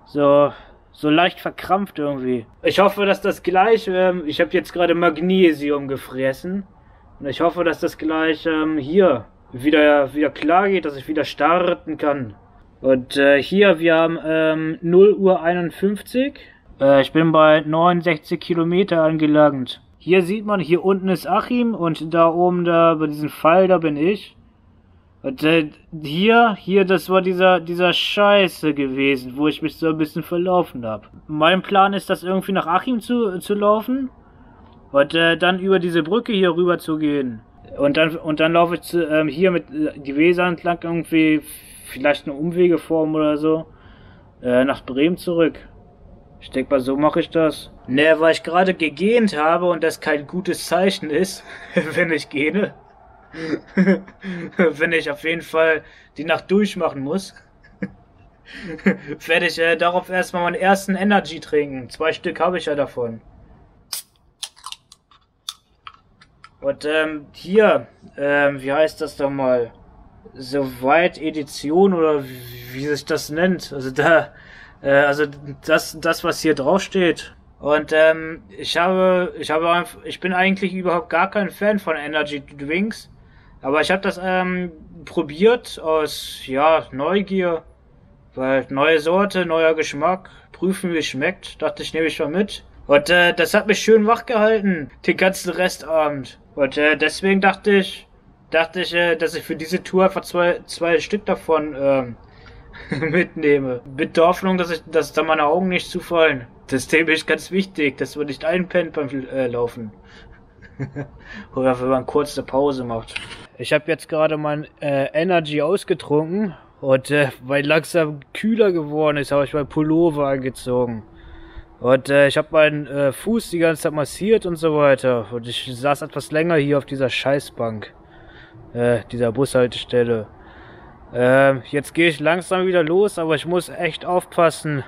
So, so leicht verkrampft irgendwie. Ich hoffe, dass das gleich, ähm, ich habe jetzt gerade Magnesium gefressen. Und ich hoffe, dass das gleich ähm, hier wieder, wieder klar geht, dass ich wieder starten kann. Und äh, hier, wir haben ähm, 0 Uhr 51. Äh, ich bin bei 69 Kilometer angelangt. Hier sieht man, hier unten ist Achim und da oben da bei diesem Fall, da bin ich. Äh, hier, hier, das war dieser, dieser Scheiße gewesen, wo ich mich so ein bisschen verlaufen habe. Mein Plan ist, das irgendwie nach Achim zu, zu laufen und äh, dann über diese Brücke hier rüber zu gehen. Und dann, und dann laufe ich zu, ähm, hier mit äh, die Weser entlang irgendwie, vielleicht eine Umwegeform oder so, äh, nach Bremen zurück. Ich denke mal, so mache ich das. Ne, weil ich gerade gegähnt habe und das kein gutes Zeichen ist, wenn ich gähne. wenn ich auf jeden Fall die Nacht durchmachen muss. werde ich äh, darauf erstmal meinen ersten Energy trinken. Zwei Stück habe ich ja davon. Und ähm, hier, ähm, wie heißt das doch mal? Soweit Edition oder wie, wie sich das nennt. Also da äh, also das, das, was hier drauf steht. Und ähm, ich habe, ich habe ich bin eigentlich überhaupt gar kein Fan von Energy Drinks, aber ich habe das ähm, probiert aus ja Neugier, weil neue Sorte, neuer Geschmack, prüfen wie es schmeckt. Dachte ich nehme ich mal mit. Und äh, das hat mich schön wach gehalten, den ganzen Restabend. Und äh, deswegen dachte ich, dachte ich, äh, dass ich für diese Tour einfach zwei, zwei Stück davon ähm, mitnehme. Mit der Hoffnung, dass, ich, dass da meine Augen nicht zufallen. Das Thema ist ganz wichtig, dass man nicht einpennt beim äh, Laufen. Oder wenn man kurz eine Pause macht. Ich habe jetzt gerade mein äh, Energy ausgetrunken und äh, weil langsam kühler geworden ist, habe ich mein Pullover angezogen. Und äh, ich habe meinen äh, Fuß die ganze Zeit massiert und so weiter. Und ich saß etwas länger hier auf dieser Scheißbank. Äh, dieser Bushaltestelle. Äh, jetzt gehe ich langsam wieder los, aber ich muss echt aufpassen.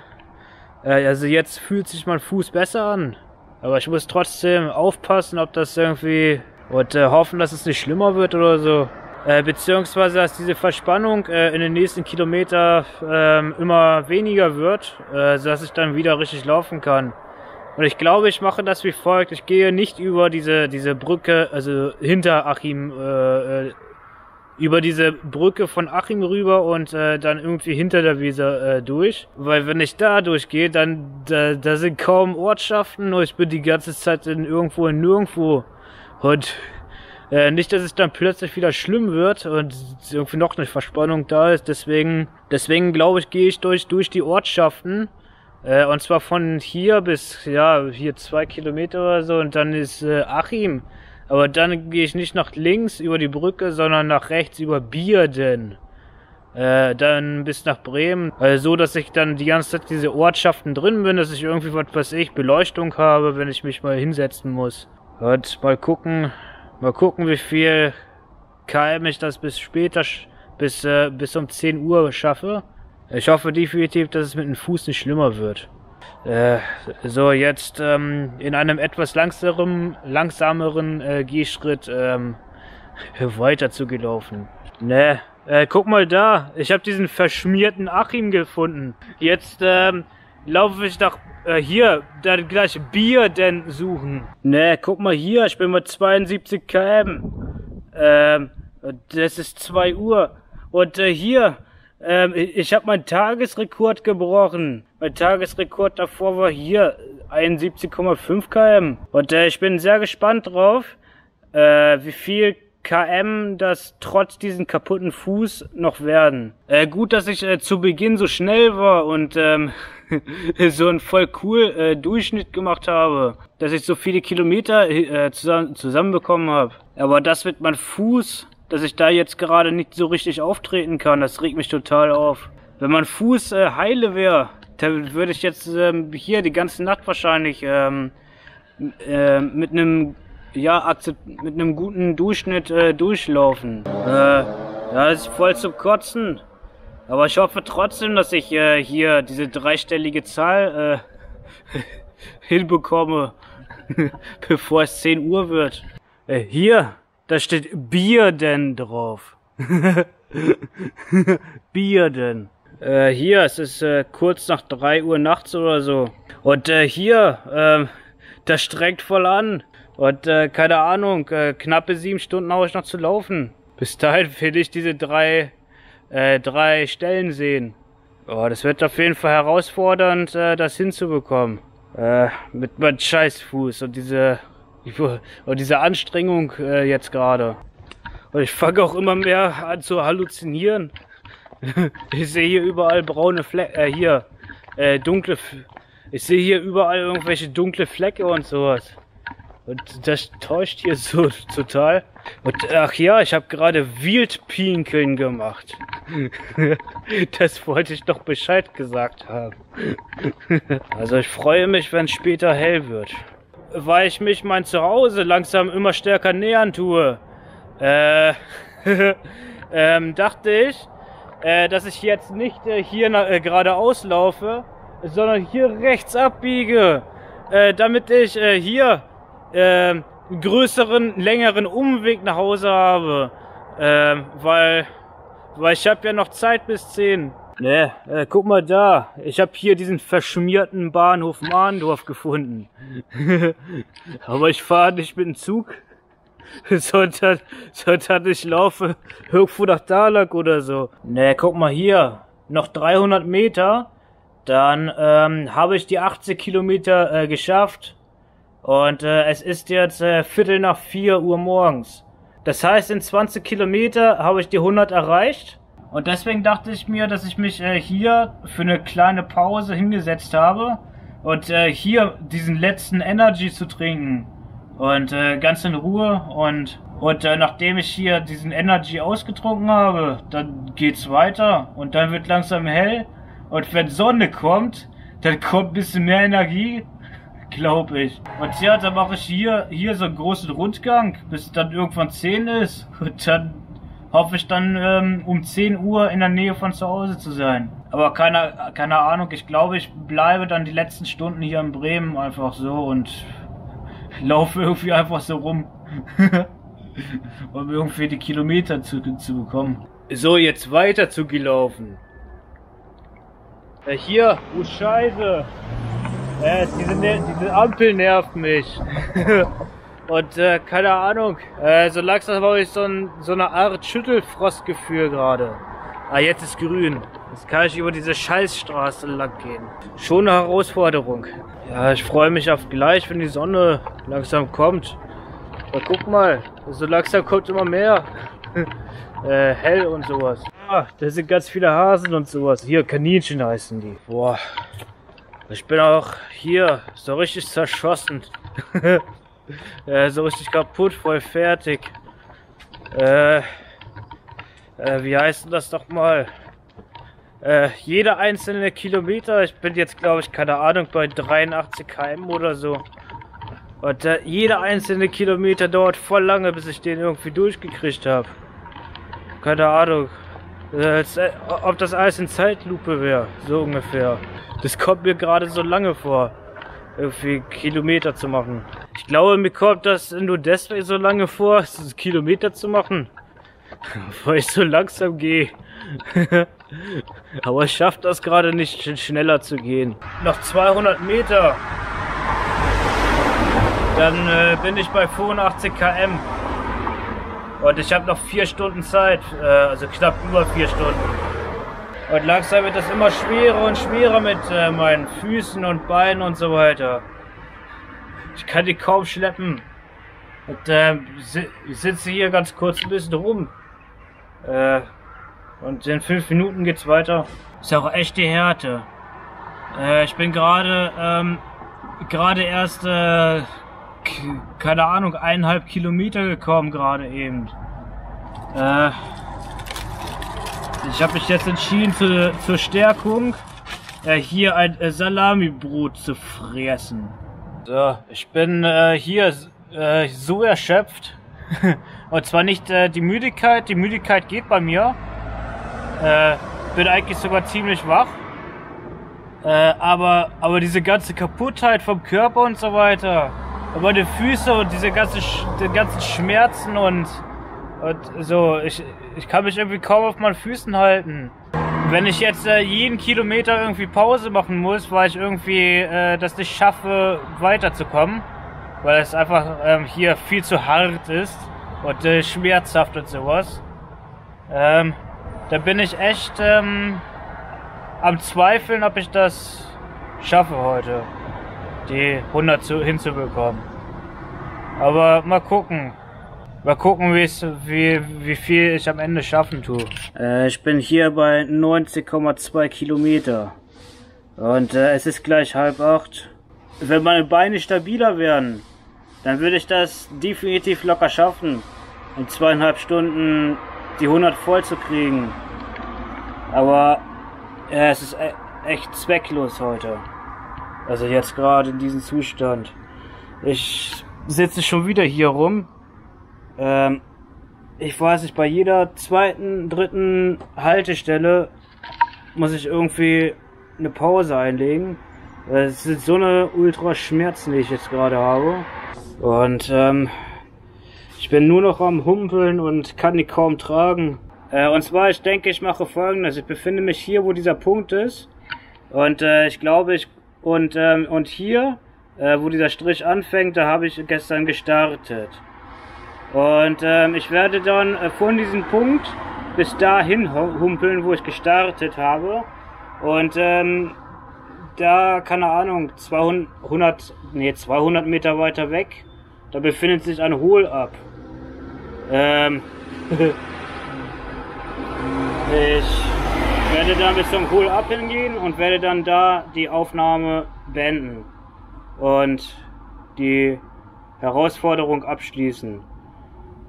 Äh, also jetzt fühlt sich mein Fuß besser an. Aber ich muss trotzdem aufpassen, ob das irgendwie... Und äh, hoffen, dass es nicht schlimmer wird oder so. Äh, beziehungsweise, dass diese Verspannung äh, in den nächsten Kilometer äh, immer weniger wird, äh, sodass ich dann wieder richtig laufen kann. Und ich glaube, ich mache das wie folgt. Ich gehe nicht über diese, diese Brücke, also hinter Achim, äh, äh über diese Brücke von Achim rüber und äh, dann irgendwie hinter der Weser äh, durch. Weil wenn ich da durchgehe, dann da, da sind kaum Ortschaften und ich bin die ganze Zeit in irgendwo in nirgendwo. Und äh, nicht, dass es dann plötzlich wieder schlimm wird und irgendwie noch eine Verspannung da ist. Deswegen, deswegen glaube ich, gehe ich durch, durch die Ortschaften. Äh, und zwar von hier bis, ja, hier zwei Kilometer oder so. Und dann ist äh, Achim. Aber dann gehe ich nicht nach links über die Brücke, sondern nach rechts über Bierden. Äh, dann bis nach Bremen. Also so, dass ich dann die ganze Zeit diese Ortschaften drin bin, dass ich irgendwie, was weiß ich, Beleuchtung habe, wenn ich mich mal hinsetzen muss. Und mal gucken, mal gucken, wie viel KM ich das bis später, bis, äh, bis um 10 Uhr schaffe. Ich hoffe definitiv, dass es mit dem Fuß nicht schlimmer wird. Äh, so, jetzt ähm, in einem etwas langsameren, langsameren äh, Gehschritt ähm, weiter zu gelaufen. Ne, äh, guck mal da. Ich habe diesen verschmierten Achim gefunden. Jetzt ähm, laufe ich nach äh, hier, da gleiche Bier denn suchen. Ne, guck mal hier. Ich bin mit 72 km. Ähm, das ist 2 Uhr. Und äh, hier, ähm, ich habe meinen Tagesrekord gebrochen. Mein Tagesrekord davor war hier 71,5 km. Und äh, ich bin sehr gespannt drauf, äh, wie viel km das trotz diesen kaputten Fuß noch werden. Äh, gut, dass ich äh, zu Beginn so schnell war und ähm, so einen voll cool äh, Durchschnitt gemacht habe, dass ich so viele Kilometer äh, zusammen zusammenbekommen habe. Aber das mit meinem Fuß dass ich da jetzt gerade nicht so richtig auftreten kann. Das regt mich total auf. wenn mein Fuß äh, heile wäre, dann würde ich jetzt ähm, hier die ganze Nacht wahrscheinlich ähm, äh, mit einem ja mit einem guten Durchschnitt äh, durchlaufen. Äh, ja, das ist voll zum Kotzen. Aber ich hoffe trotzdem, dass ich äh, hier diese dreistellige Zahl äh, hinbekomme, bevor es 10 Uhr wird. Äh, hier, da steht Bier denn drauf. Bier denn. Äh, hier, es ist äh, kurz nach 3 Uhr nachts oder so. Und äh, hier, äh, das strengt voll an. Und äh, keine Ahnung, äh, knappe sieben Stunden habe ich noch zu laufen. Bis dahin will ich diese drei, äh, drei Stellen sehen. Oh, das wird auf jeden Fall herausfordernd, äh, das hinzubekommen. Äh, mit meinem Scheißfuß und diese, und diese Anstrengung äh, jetzt gerade. Und ich fange auch immer mehr an zu halluzinieren. ich sehe hier überall braune Flecke, äh, hier, äh, dunkle, ich sehe hier überall irgendwelche dunkle Flecke und sowas. Und das täuscht hier so total. Und ach ja, ich habe gerade Wildpinkeln gemacht. das wollte ich doch Bescheid gesagt haben. also ich freue mich, wenn es später hell wird. Weil ich mich mein Zuhause langsam immer stärker nähern tue. Äh, ähm, dachte ich, äh, dass ich jetzt nicht äh, hier äh, geradeaus laufe, sondern hier rechts abbiege, äh, damit ich äh, hier äh, größeren, längeren Umweg nach Hause habe. Äh, weil, weil ich habe ja noch Zeit bis 10. Ne, äh, guck mal da. Ich habe hier diesen verschmierten Bahnhof Mahndorf gefunden. Aber ich fahre nicht mit dem Zug. sondern, sondern ich laufe irgendwo nach Dalag oder so. Ne, guck mal hier. Noch 300 Meter. Dann ähm, habe ich die 80 Kilometer äh, geschafft. Und äh, es ist jetzt äh, Viertel nach 4 Uhr morgens. Das heißt, in 20 Kilometer habe ich die 100 erreicht. Und deswegen dachte ich mir, dass ich mich äh, hier für eine kleine Pause hingesetzt habe. Und äh, hier diesen letzten Energy zu trinken. Und äh, ganz in Ruhe. Und, und äh, nachdem ich hier diesen Energy ausgetrunken habe, dann geht's weiter. Und dann wird langsam hell. Und wenn Sonne kommt, dann kommt ein bisschen mehr Energie glaube ich. Und ja, dann mache ich hier, hier so einen großen Rundgang, bis es dann irgendwann 10 ist. Und dann hoffe ich dann ähm, um 10 Uhr in der Nähe von zu Hause zu sein. Aber keine, keine Ahnung, ich glaube, ich bleibe dann die letzten Stunden hier in Bremen einfach so und laufe irgendwie einfach so rum. um irgendwie die Kilometer zu, zu bekommen. So, jetzt weiter zu gelaufen. Äh, hier, oh Scheiße. Äh, diese, diese Ampel nervt mich. Und äh, keine Ahnung, äh, so langsam habe ich so, ein, so eine Art Schüttelfrostgefühl gerade. Ah, jetzt ist grün. Jetzt kann ich über diese Scheißstraße lang gehen. Schon eine Herausforderung. Ja, ich freue mich auf gleich, wenn die Sonne langsam kommt. Aber guck mal, so langsam kommt immer mehr. äh, hell und sowas. Ah, da sind ganz viele Hasen und sowas. Hier, Kaninchen heißen die. Boah. Ich bin auch hier so richtig zerschossen. äh, so richtig kaputt, voll fertig. Äh, äh, wie heißt denn das doch mal? Äh, jeder einzelne Kilometer, ich bin jetzt glaube ich, keine Ahnung, bei 83 km oder so. Und äh, jeder einzelne Kilometer dauert voll lange, bis ich den irgendwie durchgekriegt habe. Keine Ahnung. Äh, ob das alles in Zeitlupe wäre, so ungefähr. Das kommt mir gerade so lange vor, irgendwie Kilometer zu machen. Ich glaube, mir kommt das nur deswegen so lange vor, Kilometer zu machen, weil ich so langsam gehe. Aber ich schaffe das gerade nicht, schneller zu gehen. Noch 200 Meter. Dann äh, bin ich bei 85 km. Und ich habe noch vier Stunden Zeit, äh, also knapp über vier Stunden. Und langsam wird das immer schwerer und schwerer mit äh, meinen Füßen und Beinen und so weiter. Ich kann die kaum schleppen. Und äh, ich sitze hier ganz kurz ein bisschen rum. Äh, und in fünf Minuten geht's weiter. Ist auch echt die Härte. Äh, ich bin gerade ähm, gerade erst äh, keine Ahnung eineinhalb Kilometer gekommen gerade eben. Äh, Ich habe mich jetzt entschieden zu, zur Stärkung äh, hier ein äh, Salami-Brot zu fressen. So, ich bin äh, hier äh, so erschöpft. Und zwar nicht äh, die Müdigkeit, die Müdigkeit geht bei mir. Äh, bin eigentlich sogar ziemlich wach. Äh, aber, aber diese ganze Kaputtheit vom Körper und so weiter, über die Füße und diese ganze, die ganzen Schmerzen und, und so, ich, ich kann mich irgendwie kaum auf meinen Füßen halten. Wenn ich jetzt äh, jeden Kilometer irgendwie Pause machen muss, weil ich irgendwie äh, das nicht schaffe, weiterzukommen, weil es einfach ähm, hier viel zu hart ist und äh, schmerzhaft und sowas, ähm, da bin ich echt ähm, am Zweifeln, ob ich das schaffe heute, die 100 zu, hinzubekommen. Aber mal gucken. Mal gucken, wie, wie viel ich am Ende schaffen tue. Äh, ich bin hier bei 90,2 Kilometer. Und äh, es ist gleich halb acht. Wenn meine Beine stabiler werden, dann würde ich das definitiv locker schaffen, in zweieinhalb Stunden die 100 voll zu kriegen. Aber ja, es ist e echt zwecklos heute. Also jetzt gerade in diesem Zustand. Ich sitze schon wieder hier rum ähm, ich weiß nicht, bei jeder zweiten, dritten Haltestelle muss ich irgendwie eine Pause einlegen. Es sind so eine ultra Schmerzen, die ich jetzt gerade habe. Und ähm, ich bin nur noch am Humpeln und kann die kaum tragen. Äh, und zwar, ich denke, ich mache folgendes. Ich befinde mich hier, wo dieser Punkt ist. Und äh, ich glaube, ich... Und, ähm, und hier, äh, wo dieser Strich anfängt, da habe ich gestern gestartet. Und ähm, ich werde dann äh, von diesem Punkt bis dahin humpeln, wo ich gestartet habe. Und ähm, da, keine Ahnung, 200, nee, 200 Meter weiter weg, da befindet sich ein Hohl-Up. Ähm, ich werde dann bis zum Hohl-Up hingehen und werde dann da die Aufnahme beenden. Und die Herausforderung abschließen.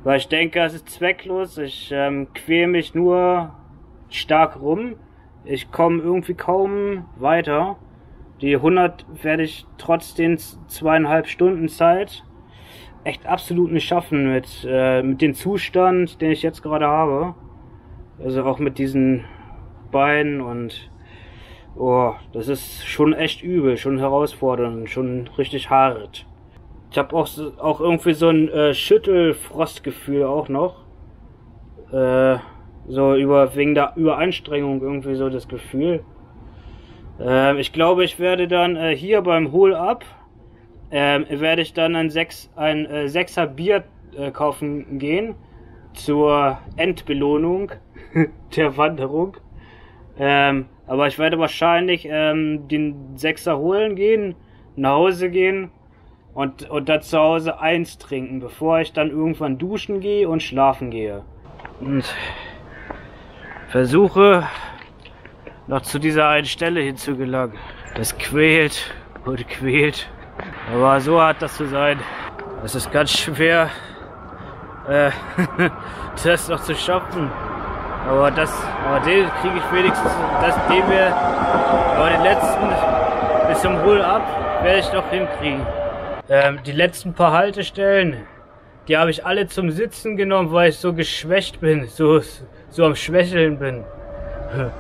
Weil ich denke, es ist zwecklos. Ich ähm, quäle mich nur stark rum. Ich komme irgendwie kaum weiter. Die 100 werde ich trotz den zweieinhalb Stunden Zeit echt absolut nicht schaffen mit, äh, mit dem Zustand, den ich jetzt gerade habe. Also auch mit diesen Beinen und oh, das ist schon echt übel, schon herausfordernd, schon richtig hart. Ich habe auch, auch irgendwie so ein äh, Schüttelfrostgefühl auch noch. Äh, so über wegen der Überanstrengung irgendwie so das Gefühl. Ähm, ich glaube, ich werde dann äh, hier beim Hol-Up ähm, werde ich dann ein, Sechs, ein äh, Sechser Bier äh, kaufen gehen zur Endbelohnung der Wanderung. Ähm, aber ich werde wahrscheinlich ähm, den Sechser holen gehen, nach Hause gehen und, und da zu Hause eins trinken, bevor ich dann irgendwann duschen gehe und schlafen gehe. Und versuche noch zu dieser einen Stelle hinzugelangen. Das quält und quält. Aber so hat das zu sein. Es ist ganz schwer, äh, das noch zu schaffen. Aber das, aber den kriege ich wenigstens, das, den wir, aber den letzten bis zum Roll ab, werde ich noch hinkriegen. Ähm, die letzten paar Haltestellen, die habe ich alle zum Sitzen genommen, weil ich so geschwächt bin, so, so am Schwächeln bin.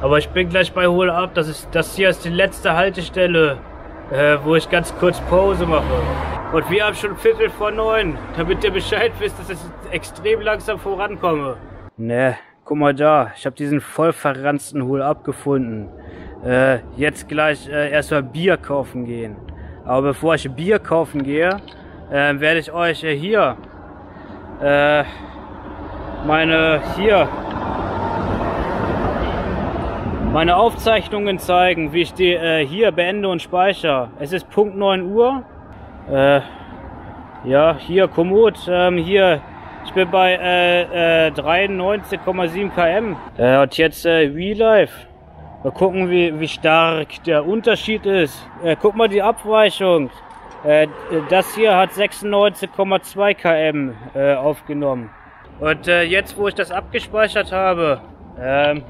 Aber ich bin gleich bei Hol ab. Das, ist, das hier ist die letzte Haltestelle, äh, wo ich ganz kurz Pause mache. Und wir haben schon Viertel vor neun, damit ihr Bescheid wisst, dass ich extrem langsam vorankomme. Ne, guck mal da. Ich habe diesen voll verranzten Hol abgefunden. Äh, jetzt gleich äh, erstmal Bier kaufen gehen. Aber bevor ich Bier kaufen gehe, äh, werde ich euch äh, hier äh, meine hier meine Aufzeichnungen zeigen, wie ich die äh, hier beende und speichere. Es ist Punkt 9 Uhr. Äh, ja, hier Komoot, ähm, hier ich bin bei äh, 93,7 km. und jetzt äh, Real Life. Mal gucken, wie, wie stark der Unterschied ist. Äh, guck mal die Abweichung. Äh, das hier hat 96,2 km äh, aufgenommen. Und äh, jetzt, wo ich das abgespeichert habe, Ähm,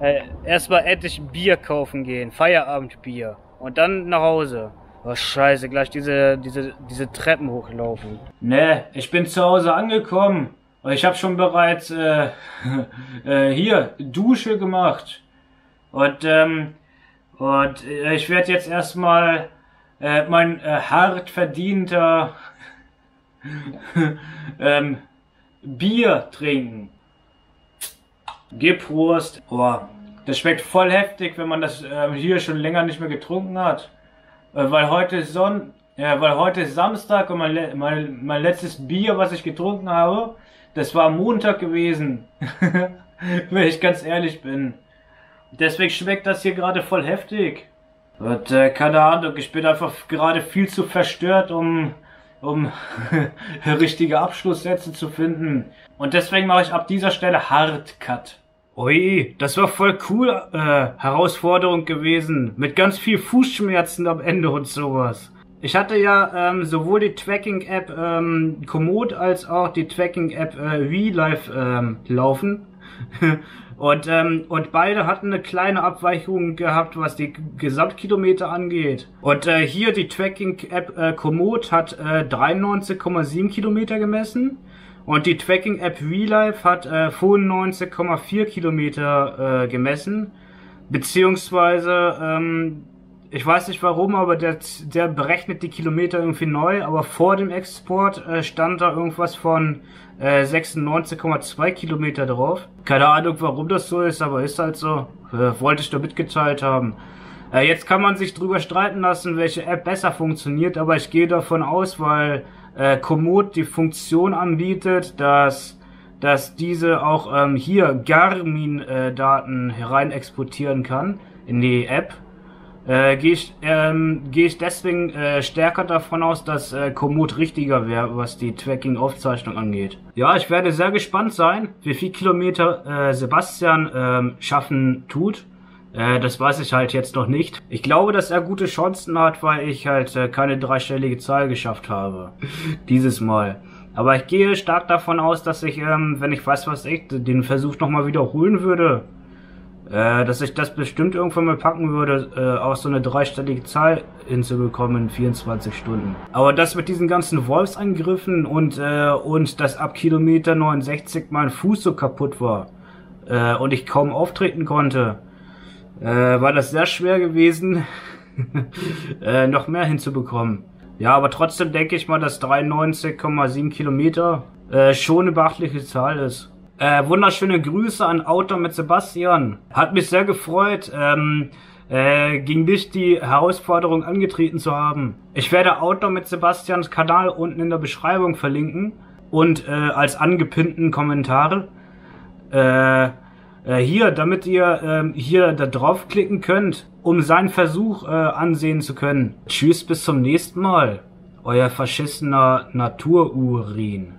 äh, erstmal endlich Bier kaufen gehen, Feierabendbier. Und dann nach Hause. Oh scheiße, gleich diese, diese, diese Treppen hochlaufen. Ne, ich bin zu Hause angekommen. Ich habe schon bereits äh, hier Dusche gemacht. Und, ähm, und äh, ich werde jetzt erstmal äh, mein äh, hart verdienter ähm, Bier trinken. Geprost. Boah, das schmeckt voll heftig, wenn man das äh, hier schon länger nicht mehr getrunken hat. Äh, weil heute ist Sonn ja, weil heute ist Samstag und mein, mein, mein letztes Bier, was ich getrunken habe, das war Montag gewesen. wenn ich ganz ehrlich bin. Deswegen schmeckt das hier gerade voll heftig. Und äh, keine Ahnung, ich bin einfach gerade viel zu verstört, um um richtige Abschlusssätze zu finden. Und deswegen mache ich ab dieser Stelle Hardcut. Ui, das war voll cool äh, Herausforderung gewesen. Mit ganz viel Fußschmerzen am Ende und sowas. Ich hatte ja ähm, sowohl die Tracking-App ähm, Komoot als auch die Tracking-App äh, ReLife ähm, laufen. Und, ähm, und beide hatten eine kleine Abweichung gehabt, was die Gesamtkilometer angeht. Und äh, hier die Tracking-App äh, Komoot hat äh, 93,7 Kilometer gemessen. Und die Tracking-App ReLife hat äh, 95,4 Kilometer äh, gemessen. Beziehungsweise, ähm, ich weiß nicht warum, aber der, der berechnet die Kilometer irgendwie neu. Aber vor dem Export äh, stand da irgendwas von äh, 96,2 Kilometer drauf. Keine Ahnung, warum das so ist, aber ist halt so. Äh, wollte ich nur mitgeteilt haben. Äh, jetzt kann man sich drüber streiten lassen, welche App besser funktioniert, aber ich gehe davon aus, weil äh, Komoot die Funktion anbietet, dass dass diese auch ähm, hier Garmin-Daten äh, herein exportieren kann in die App äh, gehe ich, ähm, geh ich deswegen äh, stärker davon aus, dass äh, Komoot richtiger wäre, was die Tracking-Aufzeichnung angeht. Ja, ich werde sehr gespannt sein, wie viel Kilometer äh, Sebastian ähm, schaffen tut. Äh, das weiß ich halt jetzt noch nicht. Ich glaube, dass er gute Chancen hat, weil ich halt äh, keine dreistellige Zahl geschafft habe. Dieses Mal. Aber ich gehe stark davon aus, dass ich, ähm, wenn ich weiß, was ich, den Versuch nochmal wiederholen würde äh, dass ich das bestimmt irgendwann mal packen würde, äh, auch so eine dreistellige Zahl hinzubekommen in 24 Stunden. Aber das mit diesen ganzen Wolfsangriffen und, äh, und dass ab Kilometer 69 mein Fuß so kaputt war äh, und ich kaum auftreten konnte, äh, war das sehr schwer gewesen, äh, noch mehr hinzubekommen. Ja, aber trotzdem denke ich mal, dass 93,7 Kilometer äh, schon eine beachtliche Zahl ist. Äh, wunderschöne Grüße an Autor mit Sebastian. Hat mich sehr gefreut, ähm, äh, gegen dich die Herausforderung angetreten zu haben. Ich werde Autor mit Sebastians Kanal unten in der Beschreibung verlinken und äh, als angepinnten Kommentar. Äh, äh, hier, damit ihr äh, hier da draufklicken könnt, um seinen Versuch äh, ansehen zu können. Tschüss, bis zum nächsten Mal. Euer verschissener Natururin.